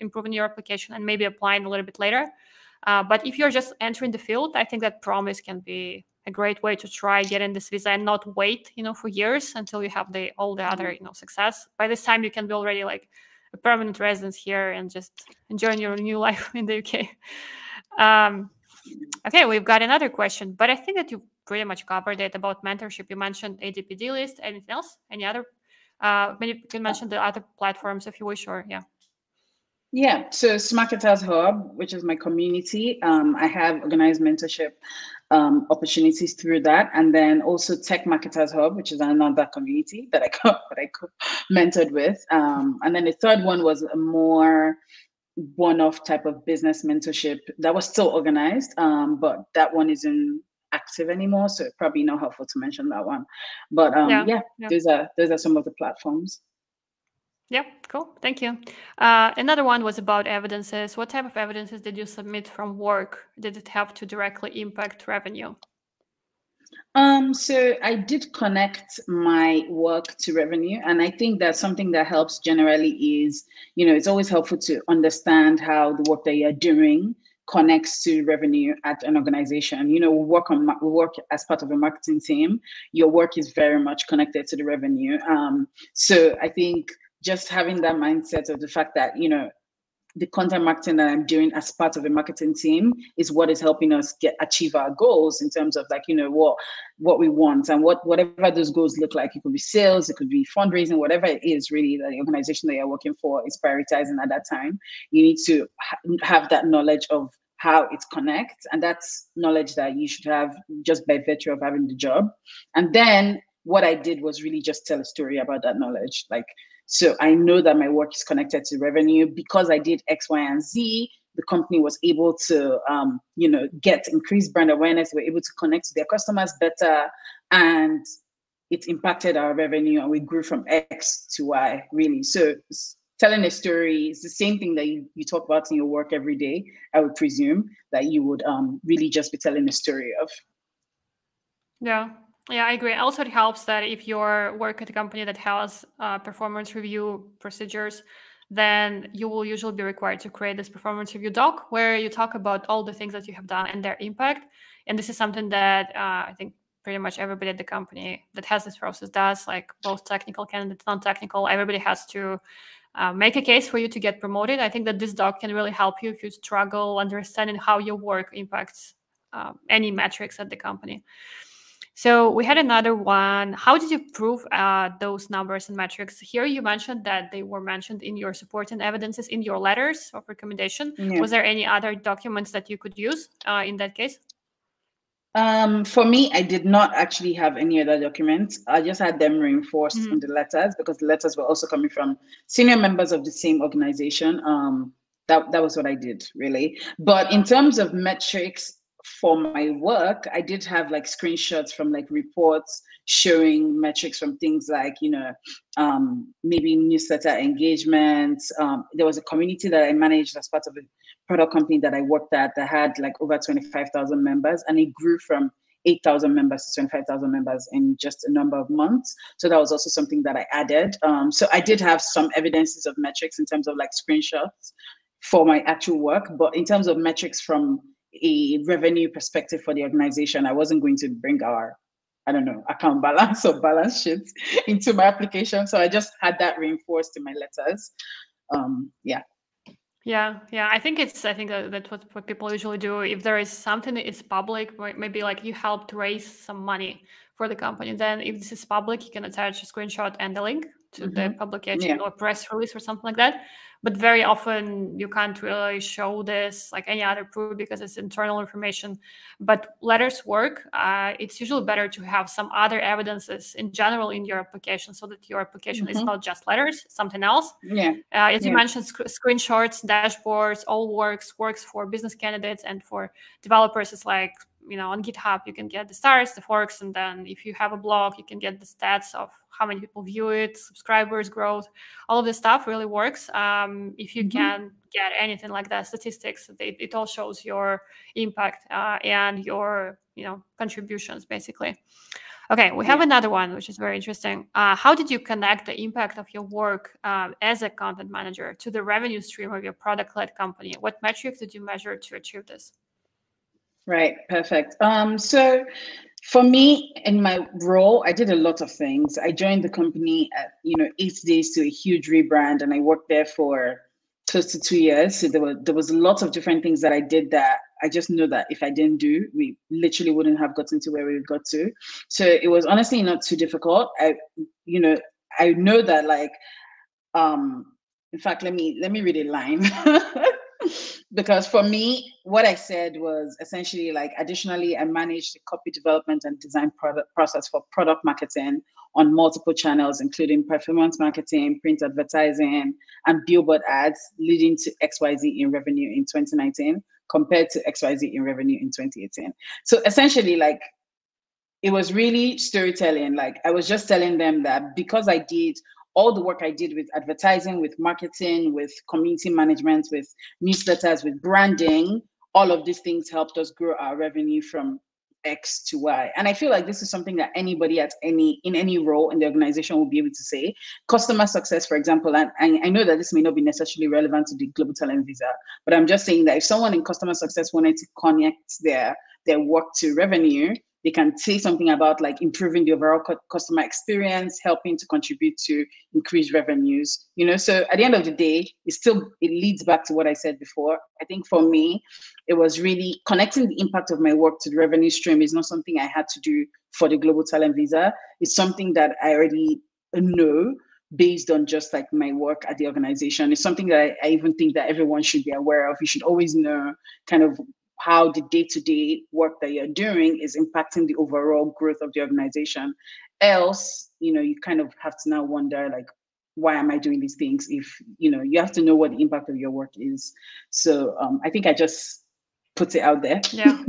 improving your application and maybe applying a little bit later. Uh, but if you're just entering the field, I think that promise can be a great way to try getting this visa and not wait, you know, for years until you have the all the other, mm-hmm. you know, success. By this time, you can be already like a permanent resident here and just enjoying your new life in the UK. Um, okay, we've got another question, but I think that you pretty much covered it about mentorship. You mentioned ADPList. Anything else? Any other? Uh, maybe you can mention the other platforms if you wish, or yeah. Yeah, so Smarketers Hub, which is my community, um, I have organized mentorship um, opportunities through that, and then also Tech Marketers Hub, which is another community that I got that I mentored with, um, and then the third one was a more one-off type of business mentorship that was still organized, um, but that one isn't active anymore, so probably not helpful to mention that one. But um, yeah, yeah, yeah, those are those are some of the platforms. Yeah, cool. Thank you. Uh, another one was about evidences. What type of evidences did you submit from work? Did it have to directly impact revenue? Um, so I did connect my work to revenue, and I think that something that helps generally is, you know, it's always helpful to understand how the work that you're doing connects to revenue at an organization. You know, we work on we work as part of a marketing team. Your work is very much connected to the revenue. Um, so I think just having that mindset of the fact that you know the content marketing that I'm doing as part of a marketing team is what is helping us get achieve our goals in terms of like you know what what we want and what whatever those goals look like. It could be sales, it could be fundraising, whatever it is really the organization that you're working for is prioritizing at that time. You need to ha- have that knowledge of how it connects, and that's knowledge that you should have just by virtue of having the job. And then what I did was really just tell a story about that knowledge, like so I know that my work is connected to revenue because I did X, Y, and Z. The company was able to, um, you know, get increased brand awareness. We're able to connect to their customers better, and it impacted our revenue, and we grew from X to Y. Really, so telling a story is the same thing that you, you talk about in your work every day. I would presume that you would um, really just be telling a story of. Yeah, yeah, I agree. Also, it helps that if you work at a company that has uh, performance review procedures, then you will usually be required to create this performance review doc where you talk about all the things that you have done and their impact. And this is something that uh, I think pretty much everybody at the company that has this process does, like both technical candidates, non-technical. Everybody has to uh, make a case for you to get promoted. I think that this doc can really help you if you struggle understanding how your work impacts uh, any metrics at the company. So we had another one. How did you prove uh, those numbers and metrics? Here you mentioned that they were mentioned in your support and evidences in your letters of recommendation. Yeah. Was there any other documents that you could use uh, in that case? Um, for me, I did not actually have any other documents. I just had them reinforced mm-hmm. in the letters because the letters were also coming from senior members of the same organization. Um, that that was what I did really. But in terms of metrics, for my work, I did have like screenshots from like reports showing metrics from things like, you know, um, maybe newsletter engagement. Um, there was a community that I managed as part of a product company that I worked at that had like over 25,000 members and it grew from 8,000 members to 25,000 members in just a number of months. So that was also something that I added. Um, so I did have some evidences of metrics in terms of like screenshots for my actual work, but in terms of metrics from a revenue perspective for the organization. I wasn't going to bring our I don't know, account balance or balance sheets into my application. So I just had that reinforced in my letters. Um, yeah. Yeah, yeah. I think it's. I think that, that's what, what people usually do. If there is something that is public, maybe like you helped raise some money for the company, then if this is public, you can attach a screenshot and the link to mm-hmm. the publication yeah. or press release or something like that but very often you can't really show this like any other proof because it's internal information but letters work uh, it's usually better to have some other evidences in general in your application so that your application mm-hmm. is not just letters something else yeah uh, as yeah. you mentioned sc- screenshots dashboards all works works for business candidates and for developers it's like you know on github you can get the stars the forks and then if you have a blog you can get the stats of how many people view it subscribers growth all of this stuff really works. Um, if you mm-hmm. can get anything like that statistics it, it all shows your impact uh, and your you know contributions basically. Okay we have yeah. another one which is very interesting. Uh, how did you connect the impact of your work uh, as a content manager to the revenue stream of your product-led company? What metrics did you measure to achieve this Right, perfect. Um, so for me in my role, I did a lot of things. I joined the company at, you know, eight days to a huge rebrand and I worked there for close to two years. So there were there was lots of different things that I did that I just know that if I didn't do, we literally wouldn't have gotten to where we got to. So it was honestly not too difficult. I, you know, I know that like, um, in fact, let me let me read a line. because for me, what I said was essentially like additionally, I managed the copy development and design product process for product marketing on multiple channels, including performance marketing, print advertising, and billboard ads, leading to XYZ in revenue in 2019 compared to XYZ in revenue in 2018. So essentially, like it was really storytelling. Like I was just telling them that because I did all the work I did with advertising, with marketing, with community management, with newsletters, with branding, all of these things helped us grow our revenue from X to Y. And I feel like this is something that anybody at any in any role in the organization will be able to say. Customer success, for example, and, and I know that this may not be necessarily relevant to the global talent visa, but I'm just saying that if someone in customer success wanted to connect their their work to revenue, they can say something about like improving the overall customer experience helping to contribute to increased revenues you know so at the end of the day it still it leads back to what i said before i think for me it was really connecting the impact of my work to the revenue stream is not something i had to do for the global talent visa it's something that i already know based on just like my work at the organization. It's something that I, I, even think that everyone should be aware of. You should always know kind of how the day-to-day work that you're doing is impacting the overall growth of the organization. Else you know you kind of have to now wonder like why am i doing these things if you know you have to know what the impact of your work is. So um, i think i just put it out there. Yeah.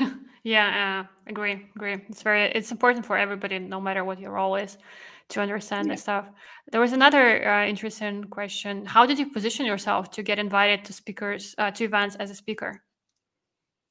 Yeah uh, agree agree. It's very it's important for everybody no matter what your role is to understand yeah. the stuff. There was another uh, interesting question. How did you position yourself to get invited to speakers uh, to events as a speaker?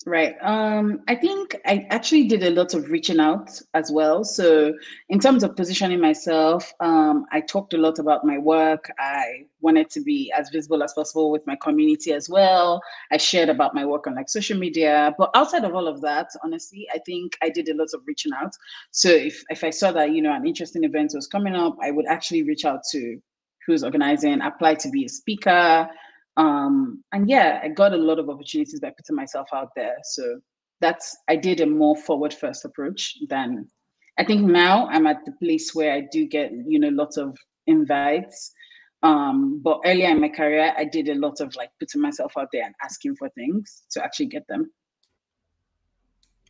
Right. Um, I think I actually did a lot of reaching out as well. So, in terms of positioning myself, um, I talked a lot about my work. I wanted to be as visible as possible with my community as well. I shared about my work on like social media. But outside of all of that, honestly, I think I did a lot of reaching out. So, if if I saw that you know an interesting event was coming up, I would actually reach out to who's organizing, apply to be a speaker um, and yeah, I got a lot of opportunities by putting myself out there. So that's I did a more forward first approach than I think now I'm at the place where I do get, you know, lots of invites. Um, but earlier in my career, I did a lot of like putting myself out there and asking for things to actually get them.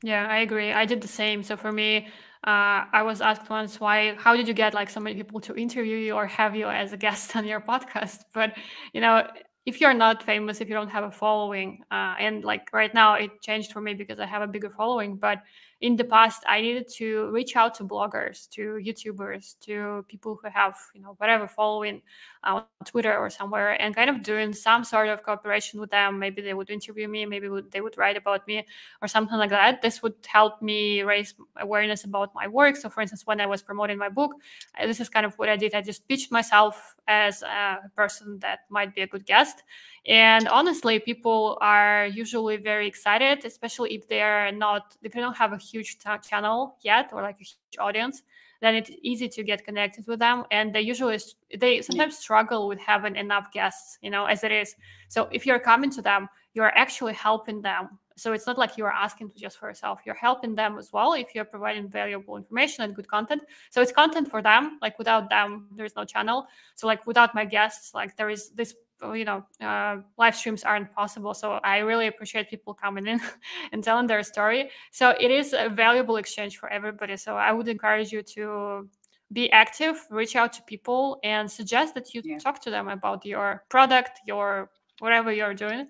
Yeah, I agree. I did the same. So for me, uh, I was asked once why, how did you get like so many people to interview you or have you as a guest on your podcast? But you know, if you're not famous, if you don't have a following, uh, and like right now it changed for me because I have a bigger following, but in the past i needed to reach out to bloggers to youtubers to people who have you know whatever following on twitter or somewhere and kind of doing some sort of cooperation with them. Maybe they would interview me maybe they would write about me or something like that. This would help me raise awareness about my work. So for instance when i was promoting my book uh, this is kind of what i did. I just pitched myself as a person that might be a good guest and honestly people are usually very excited especially if they're not if they don't have a huge channel yet or like a huge audience then it's easy to get connected with them. And they usually they sometimes struggle with having enough guests you know as it is. So if you're coming to them you're actually helping them. So it's not like you're asking just for yourself. You're helping them as well if you're providing valuable information and good content. So it's content for them. Like without them there's no channel. So like without my guests like there is this you know uh, live streams aren't possible. So i really appreciate people coming in and telling their story. So it is a valuable exchange for everybody. So i would encourage you to be active reach out to people and suggest that you yeah. talk to them about your product your whatever you're doing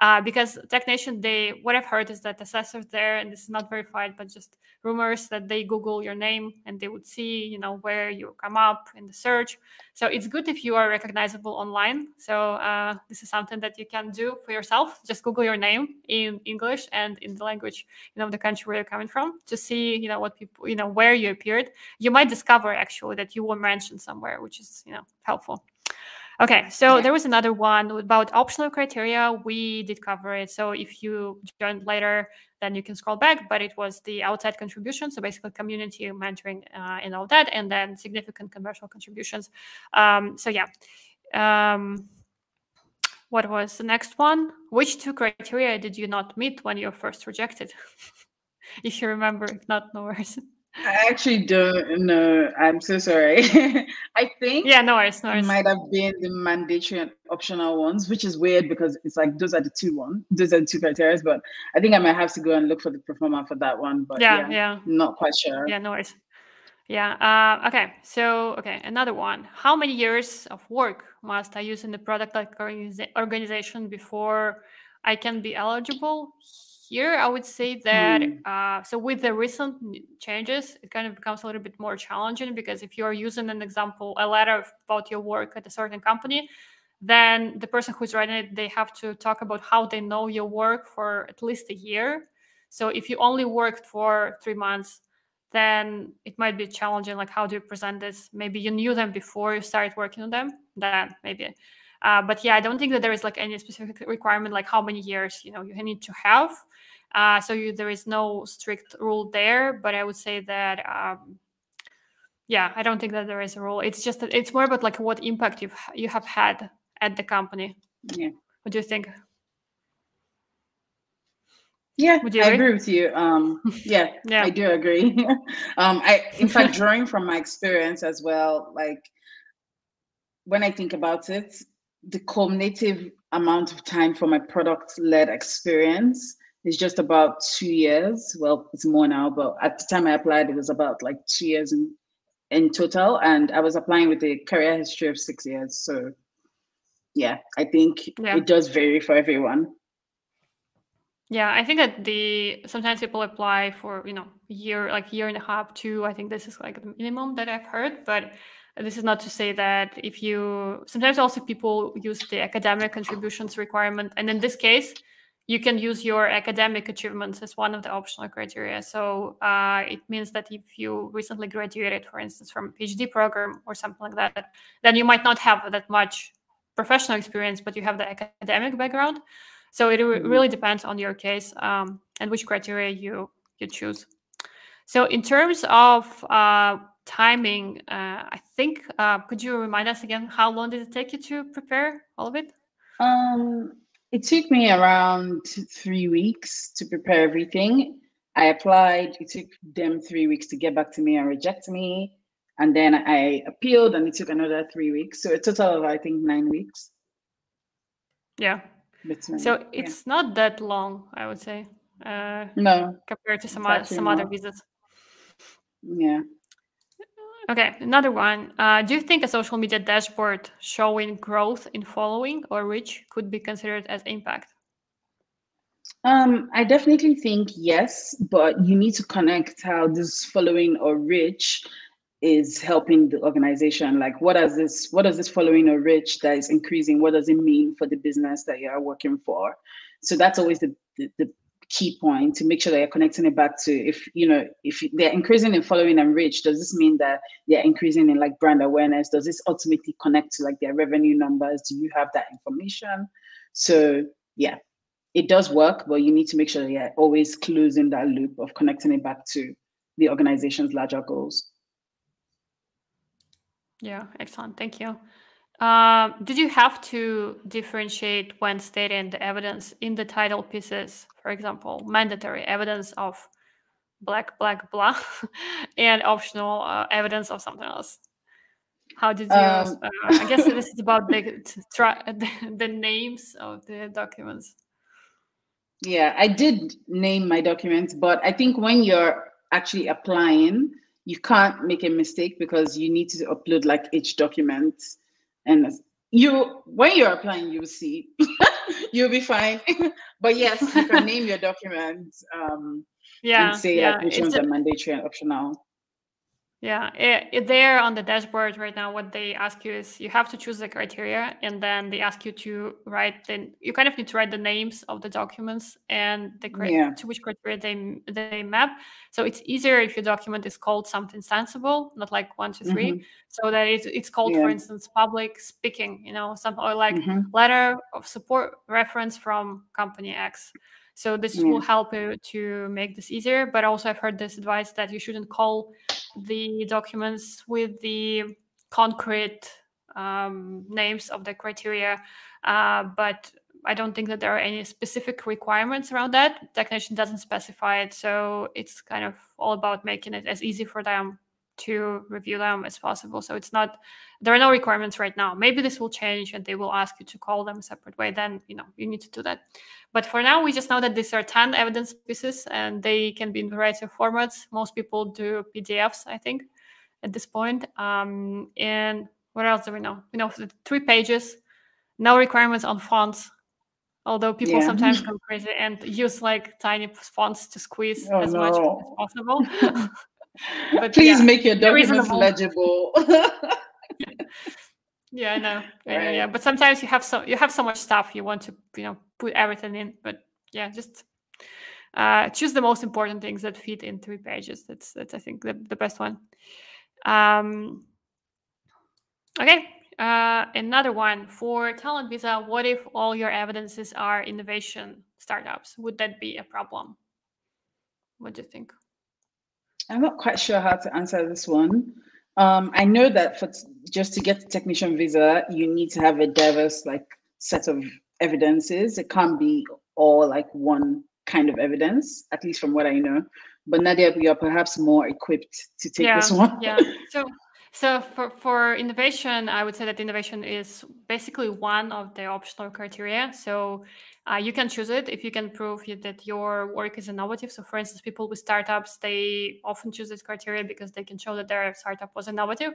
uh, because Tech Nation, they what I've heard is that assessors there, and this is not verified, but just rumors that they Google your name and they would see, you know, where you come up in the search. So it's good if you are recognizable online. So uh, this is something that you can do for yourself. Just Google your name in English and in the language, you know, the country where you're coming from to see, you know, what people, you know, where you appeared. You might discover actually that you were mentioned somewhere, which is, you know, helpful. Okay, so yeah. there was another one about optional criteria. We did cover it. So if you joined later, then you can scroll back. But it was the outside contribution, so basically community mentoring uh, and all that, and then significant commercial contributions. Um, so yeah. Um, what was the next one? Which two criteria did you not meet when you were first rejected? if you remember, if not, no worries. I actually don't know. I'm so sorry. I think yeah, no worries, no worries. might have been the mandatory and optional ones, which is weird because it's like those are the two ones, those are the two criteria. But I think I might have to go and look for the performer for that one. But yeah, yeah, yeah. not quite sure. Yeah, no worries. Yeah. Uh, okay. So okay, another one. How many years of work must I use in the product like organization before I can be eligible? Here i would say that mm. uh, so with the recent changes it kind of becomes a little bit more challenging because if you're using an example a letter about your work at a certain company then the person who's writing it they have to talk about how they know your work for at least a year. So if you only worked for three months then it might be challenging like how do you present this? Maybe you knew them before you started working on them then maybe uh, but yeah i don't think that there is like any specific requirement like how many years you know you need to have uh, so you, there is no strict rule there, but I would say that um, yeah, I don't think that there is a rule. It's just that it's more about like what impact you've you have had at the company. Yeah. What do you think? Yeah, I agree with you. Um, yeah, yeah, I do agree. um, I, in fact, drawing from my experience as well, like when I think about it, the cumulative amount of time for my product-led experience it's just about two years. Well, it's more now, but at the time I applied, it was about like two years in, in total. And I was applying with a career history of six years. So yeah, I think yeah. it does vary for everyone. Yeah, I think that the sometimes people apply for you know year like year and a half, two. I think this is like the minimum that I've heard, but this is not to say that if you sometimes also people use the academic contributions requirement, and in this case, you can use your academic achievements as one of the optional criteria. So uh, it means that if you recently graduated, for instance, from a PhD program or something like that, then you might not have that much professional experience, but you have the academic background. So it re- mm-hmm. really depends on your case um, and which criteria you you choose. So in terms of uh, timing, uh, I think uh, could you remind us again how long did it take you to prepare all of it? Um, it took me around three weeks to prepare everything. I applied. It took them three weeks to get back to me and reject me. And then I appealed and it took another three weeks. So a total of, I think, nine weeks. Yeah. so it's yeah. not that long, I would say. Uh, no. Compared to some, other, some other visas. Yeah. Okay, another one. Uh, do you think a social media dashboard showing growth in following or reach could be considered as impact? Um, I definitely think yes, but you need to connect how this following or reach is helping the organization. Like, what does this what does this following or reach that is increasing? What does it mean for the business that you are working for? So that's always the, the, the key point to make sure that you're connecting it back to if you know if they're increasing in following and reach does this mean that they're increasing in like brand awareness does this ultimately connect to like their revenue numbers do you have that information so yeah it does work, but you need to make sure that you're always closing that loop of connecting it back to the organization's larger goals. Yeah, excellent. Thank you. Um, did you have to differentiate when stating the evidence in the title pieces, for example, mandatory evidence of black, black, blah, and optional uh, evidence of something else? How did you? Um, uh, I guess this is about the, the, the names of the documents. Yeah, I did name my documents, but I think when you're actually applying, you can't make a mistake because you need to upload like each document. And you, when you're applying, you'll see, you'll be fine. but yes, you can name your documents. Um, yeah, and say yeah. which it's ones a- are mandatory and optional. Yeah, it, it, there on the dashboard right now, what they ask you is you have to choose the criteria, and then they ask you to write. Then you kind of need to write the names of the documents and the yeah. to which criteria they they map. So it's easier if your document is called something sensible, not like one, two, three. Mm-hmm. So that it's it's called, yeah. for instance, public speaking. You know, some or like mm-hmm. letter of support reference from company X. So this yeah. will help you to make this easier. But also, I've heard this advice that you shouldn't call the documents with the concrete um, names of the criteria. Uh, but I don't think that there are any specific requirements around that. Tech Nation doesn't specify it, so it's kind of all about making it as easy for them to review them as possible. So it's not there are no requirements right now. Maybe this will change and they will ask you to call them a separate way. Then you know you need to do that. But for now, we just know that these are 10 evidence pieces and they can be in variety of formats. Most people do PDFs, I think, at this point. Um, and what else do we know? We know three pages, no requirements on fonts. Although people yeah. sometimes go crazy and use like tiny fonts to squeeze oh, as no. much as possible. but please yeah, make your documents legible. yeah, I know. Right. Yeah, yeah, but sometimes you have so you have so much stuff you want to you know put everything in. But yeah, just uh, choose the most important things that fit in three pages. That's that's I think the, the best one. Um, okay, uh, another one for talent visa. What if all your evidences are innovation startups? Would that be a problem? What do you think? I'm not quite sure how to answer this one. Um, I know that for just to get the Tech Nation visa, you need to have a diverse like set of evidences. It can't be all like one kind of evidence, at least from what I know. But Nadia, you are perhaps more equipped to take yeah, this one. yeah. So so for, for innovation, I would say that innovation is basically one of the optional criteria. So uh, you can choose it if you can prove that your work is innovative. So for instance, people with startups, they often choose this criteria because they can show that their startup was innovative.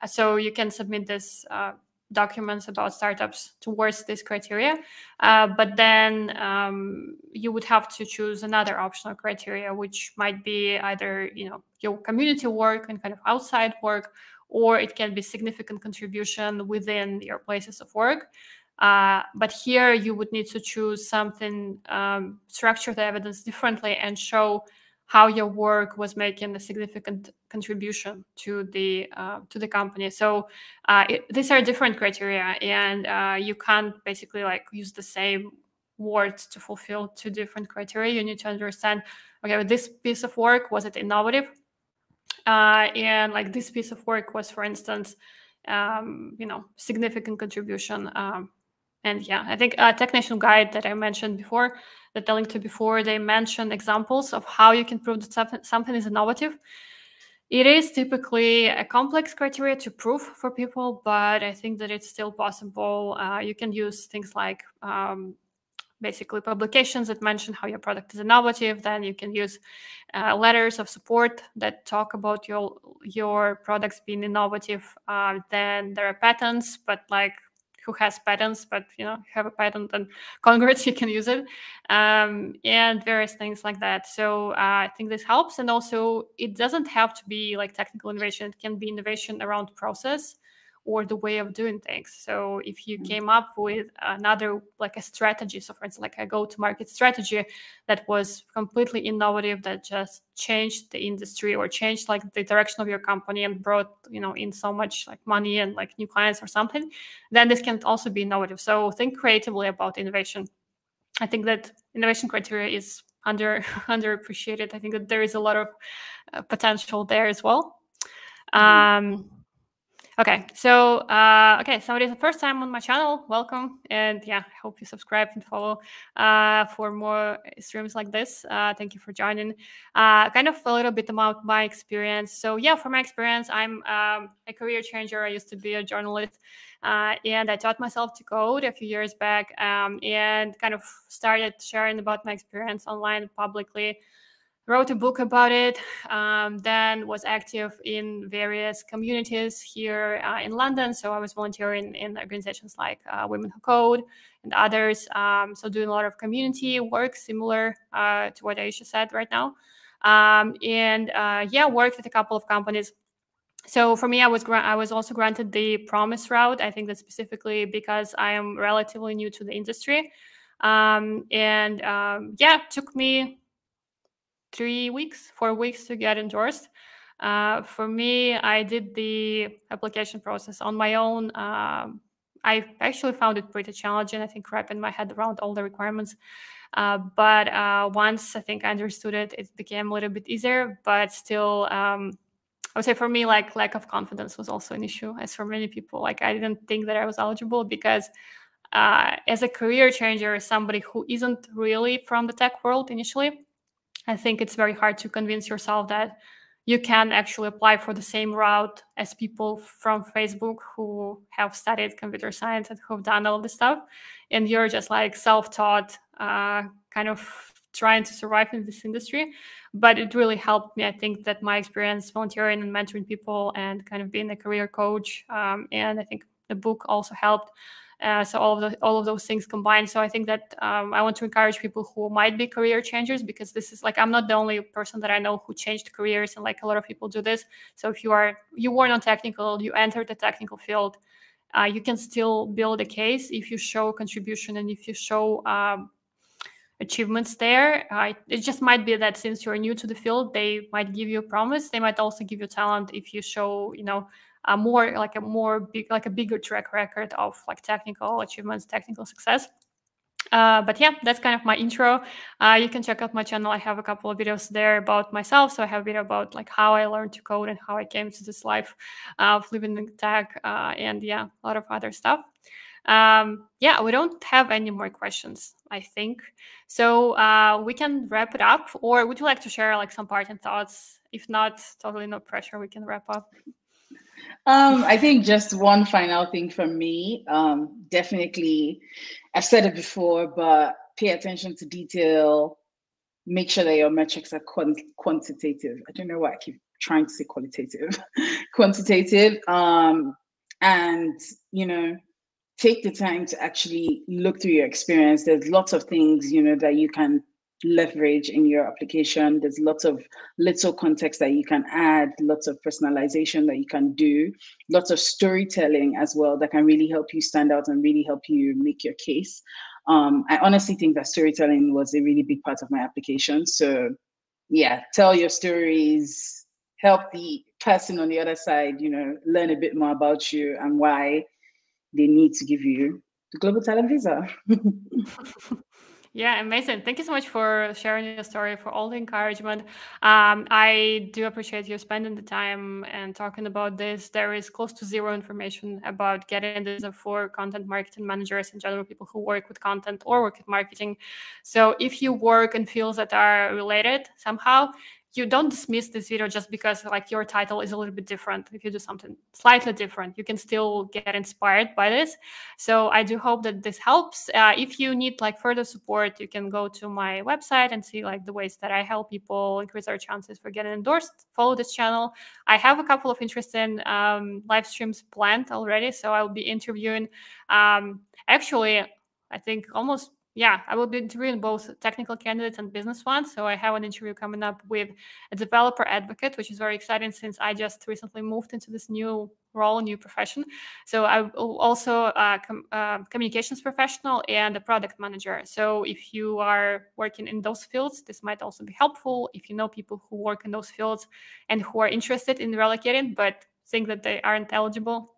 Uh, so you can submit this uh, documents about startups towards this criteria. Uh, but then um, you would have to choose another optional criteria, which might be either you know your community work and kind of outside work, or it can be significant contribution within your places of work. Uh, but here you would need to choose something, um, structure the evidence differently and show how your work was making a significant contribution to the uh, to the company. So uh, it, these are different criteria, and uh, you can't basically like use the same words to fulfill two different criteria. You need to understand, okay, this piece of work was it innovative, uh, and like this piece of work was, for instance, um, you know, significant contribution. Um, and yeah, I think a Tech Nation guide that I mentioned before that I linked to before, they mention examples of how you can prove that something is innovative. It is typically a complex criteria to prove for people, but I think that it's still possible. Uh, you can use things like um, basically publications that mention how your product is innovative. Then you can use uh, letters of support that talk about your your products being innovative. Uh, then there are patents, but like who has patents, but you know, have a patent and congrats, you can use it, um, and various things like that. So uh, I think this helps, and also it doesn't have to be like technical innovation; it can be innovation around process or the way of doing things. So if you mm-hmm. came up with another like a strategy, so for instance, like a go-to-market strategy that was completely innovative, that just changed the industry or changed like the direction of your company and brought you know in so much like money and like new clients or something, then this can also be innovative. So think creatively about innovation. I think that innovation criteria is under underappreciated. I think that there is a lot of uh, potential there as well. Mm-hmm. Um, Okay, so uh, okay, somebody's the first time on my channel. Welcome, and yeah, I hope you subscribe and follow uh, for more streams like this. Uh, thank you for joining. Uh, kind of a little bit about my experience. So yeah, for my experience, I'm um, a career changer. I used to be a journalist, uh, and I taught myself to code a few years back, um, and kind of started sharing about my experience online publicly wrote a book about it, um, then was active in various communities here uh, in London. So I was volunteering in organizations like uh, Women Who Code and others. Um, so doing a lot of community work similar uh, to what Aisha said right now. Um, and uh, yeah, worked with a couple of companies. So for me, I was I was also granted the promise route. I think that specifically because I am relatively new to the industry. Um, and um, yeah, took me three weeks, four weeks to get endorsed. Uh, for me, I did the application process on my own. Um, I actually found it pretty challenging. I think wrapping my head around all the requirements. Uh, but uh, once I think I understood it, it became a little bit easier. But still, um, I would say for me, like lack of confidence was also an issue, as for many people. Like I didn't think that I was eligible because uh, as a career changer, as somebody who isn't really from the tech world initially, I think it's very hard to convince yourself that you can actually apply for the same route as people from Facebook who have studied computer science and who've done all this stuff. And you're just like self taught, uh, kind of trying to survive in this industry. But it really helped me. I think that my experience volunteering and mentoring people and kind of being a career coach, um, and I think the book also helped uh, so all of the, all of those things combined. So I think that um, I want to encourage people who might be career changers because this is like I'm not the only person that I know who changed careers, and like a lot of people do this. So if you are you were non technical, you entered the technical field, uh, you can still build a case if you show contribution and if you show um, achievements there. Uh, it just might be that since you're new to the field, they might give you a promise. They might also give you talent if you show, you know, a more like a more big like a bigger track record of like technical achievements technical success uh, but yeah, that's kind of my intro. Uh, you can check out my channel. I have a couple of videos there about myself. So I have a video about like how I learned to code and how I came to this life of living in tech, uh, and yeah, a lot of other stuff. Um, yeah, we don't have any more questions, I think. So uh, we can wrap it up. Or would you like to share like some parting thoughts? If not, totally no pressure. We can wrap up. Um, I think just one final thing from me. Um, definitely, I've said it before, but pay attention to detail. Make sure that your metrics are quant- quantitative. I don't know why I keep trying to say qualitative, quantitative. Um, and you know, take the time to actually look through your experience. There's lots of things you know that you can leverage in your application. There's lots of little context that you can add, lots of personalization that you can do, lots of storytelling as well that can really help you stand out and really help you make your case. Um, I honestly think that storytelling was a really big part of my application. So, yeah, tell your stories, help the person on the other side, you know, learn a bit more about you and why they need to give you the Global Talent Visa. Yeah, amazing. Thank you so much for sharing your story, for all the encouragement. Um, I do appreciate you spending the time and talking about this. There is close to zero information about getting this for content marketing managers and general people who work with content or work with marketing. So if you work in fields that are related somehow, you don't dismiss this video just because like your title is a little bit different. If you do something slightly different, you can still get inspired by this. So I do hope that this helps. Uh, if you need like further support, you can go to my website and see like the ways that I help people increase their chances for getting endorsed. Follow this channel. I have a couple of interesting um, live streams planned already. So I'll be interviewing um, actually, I think almost yeah, I will be interviewing both technical candidates and business ones. So I have an interview coming up with a developer advocate, which is very exciting since I just recently moved into this new role, new profession. So I will also uh, com uh, communications professional and a product manager. So if you are working in those fields, this might also be helpful. If you know people who work in those fields and who are interested in relocating but think that they aren't eligible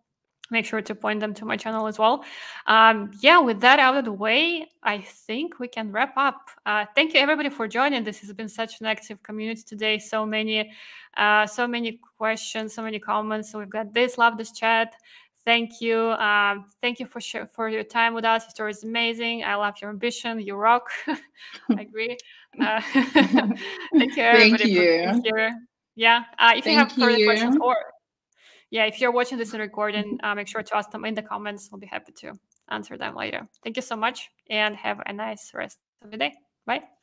make sure to point them to my channel as well. Um, yeah, with that out of the way, I think we can wrap up. Uh, thank you everybody for joining. This has been such an active community today. So many, uh, so many questions, so many comments. So we've got this, love this chat. Thank you. Um, thank you for for your time with us. Your story is amazing. I love your ambition. You rock. I agree. Uh, thank you everybody thank you. for being here. Yeah. Uh, if thank you have further you. questions or yeah, if you're watching this in recording, mm-hmm. uh, make sure to ask them in the comments. We'll be happy to answer them later. Thank you so much and have a nice rest of the day. Bye.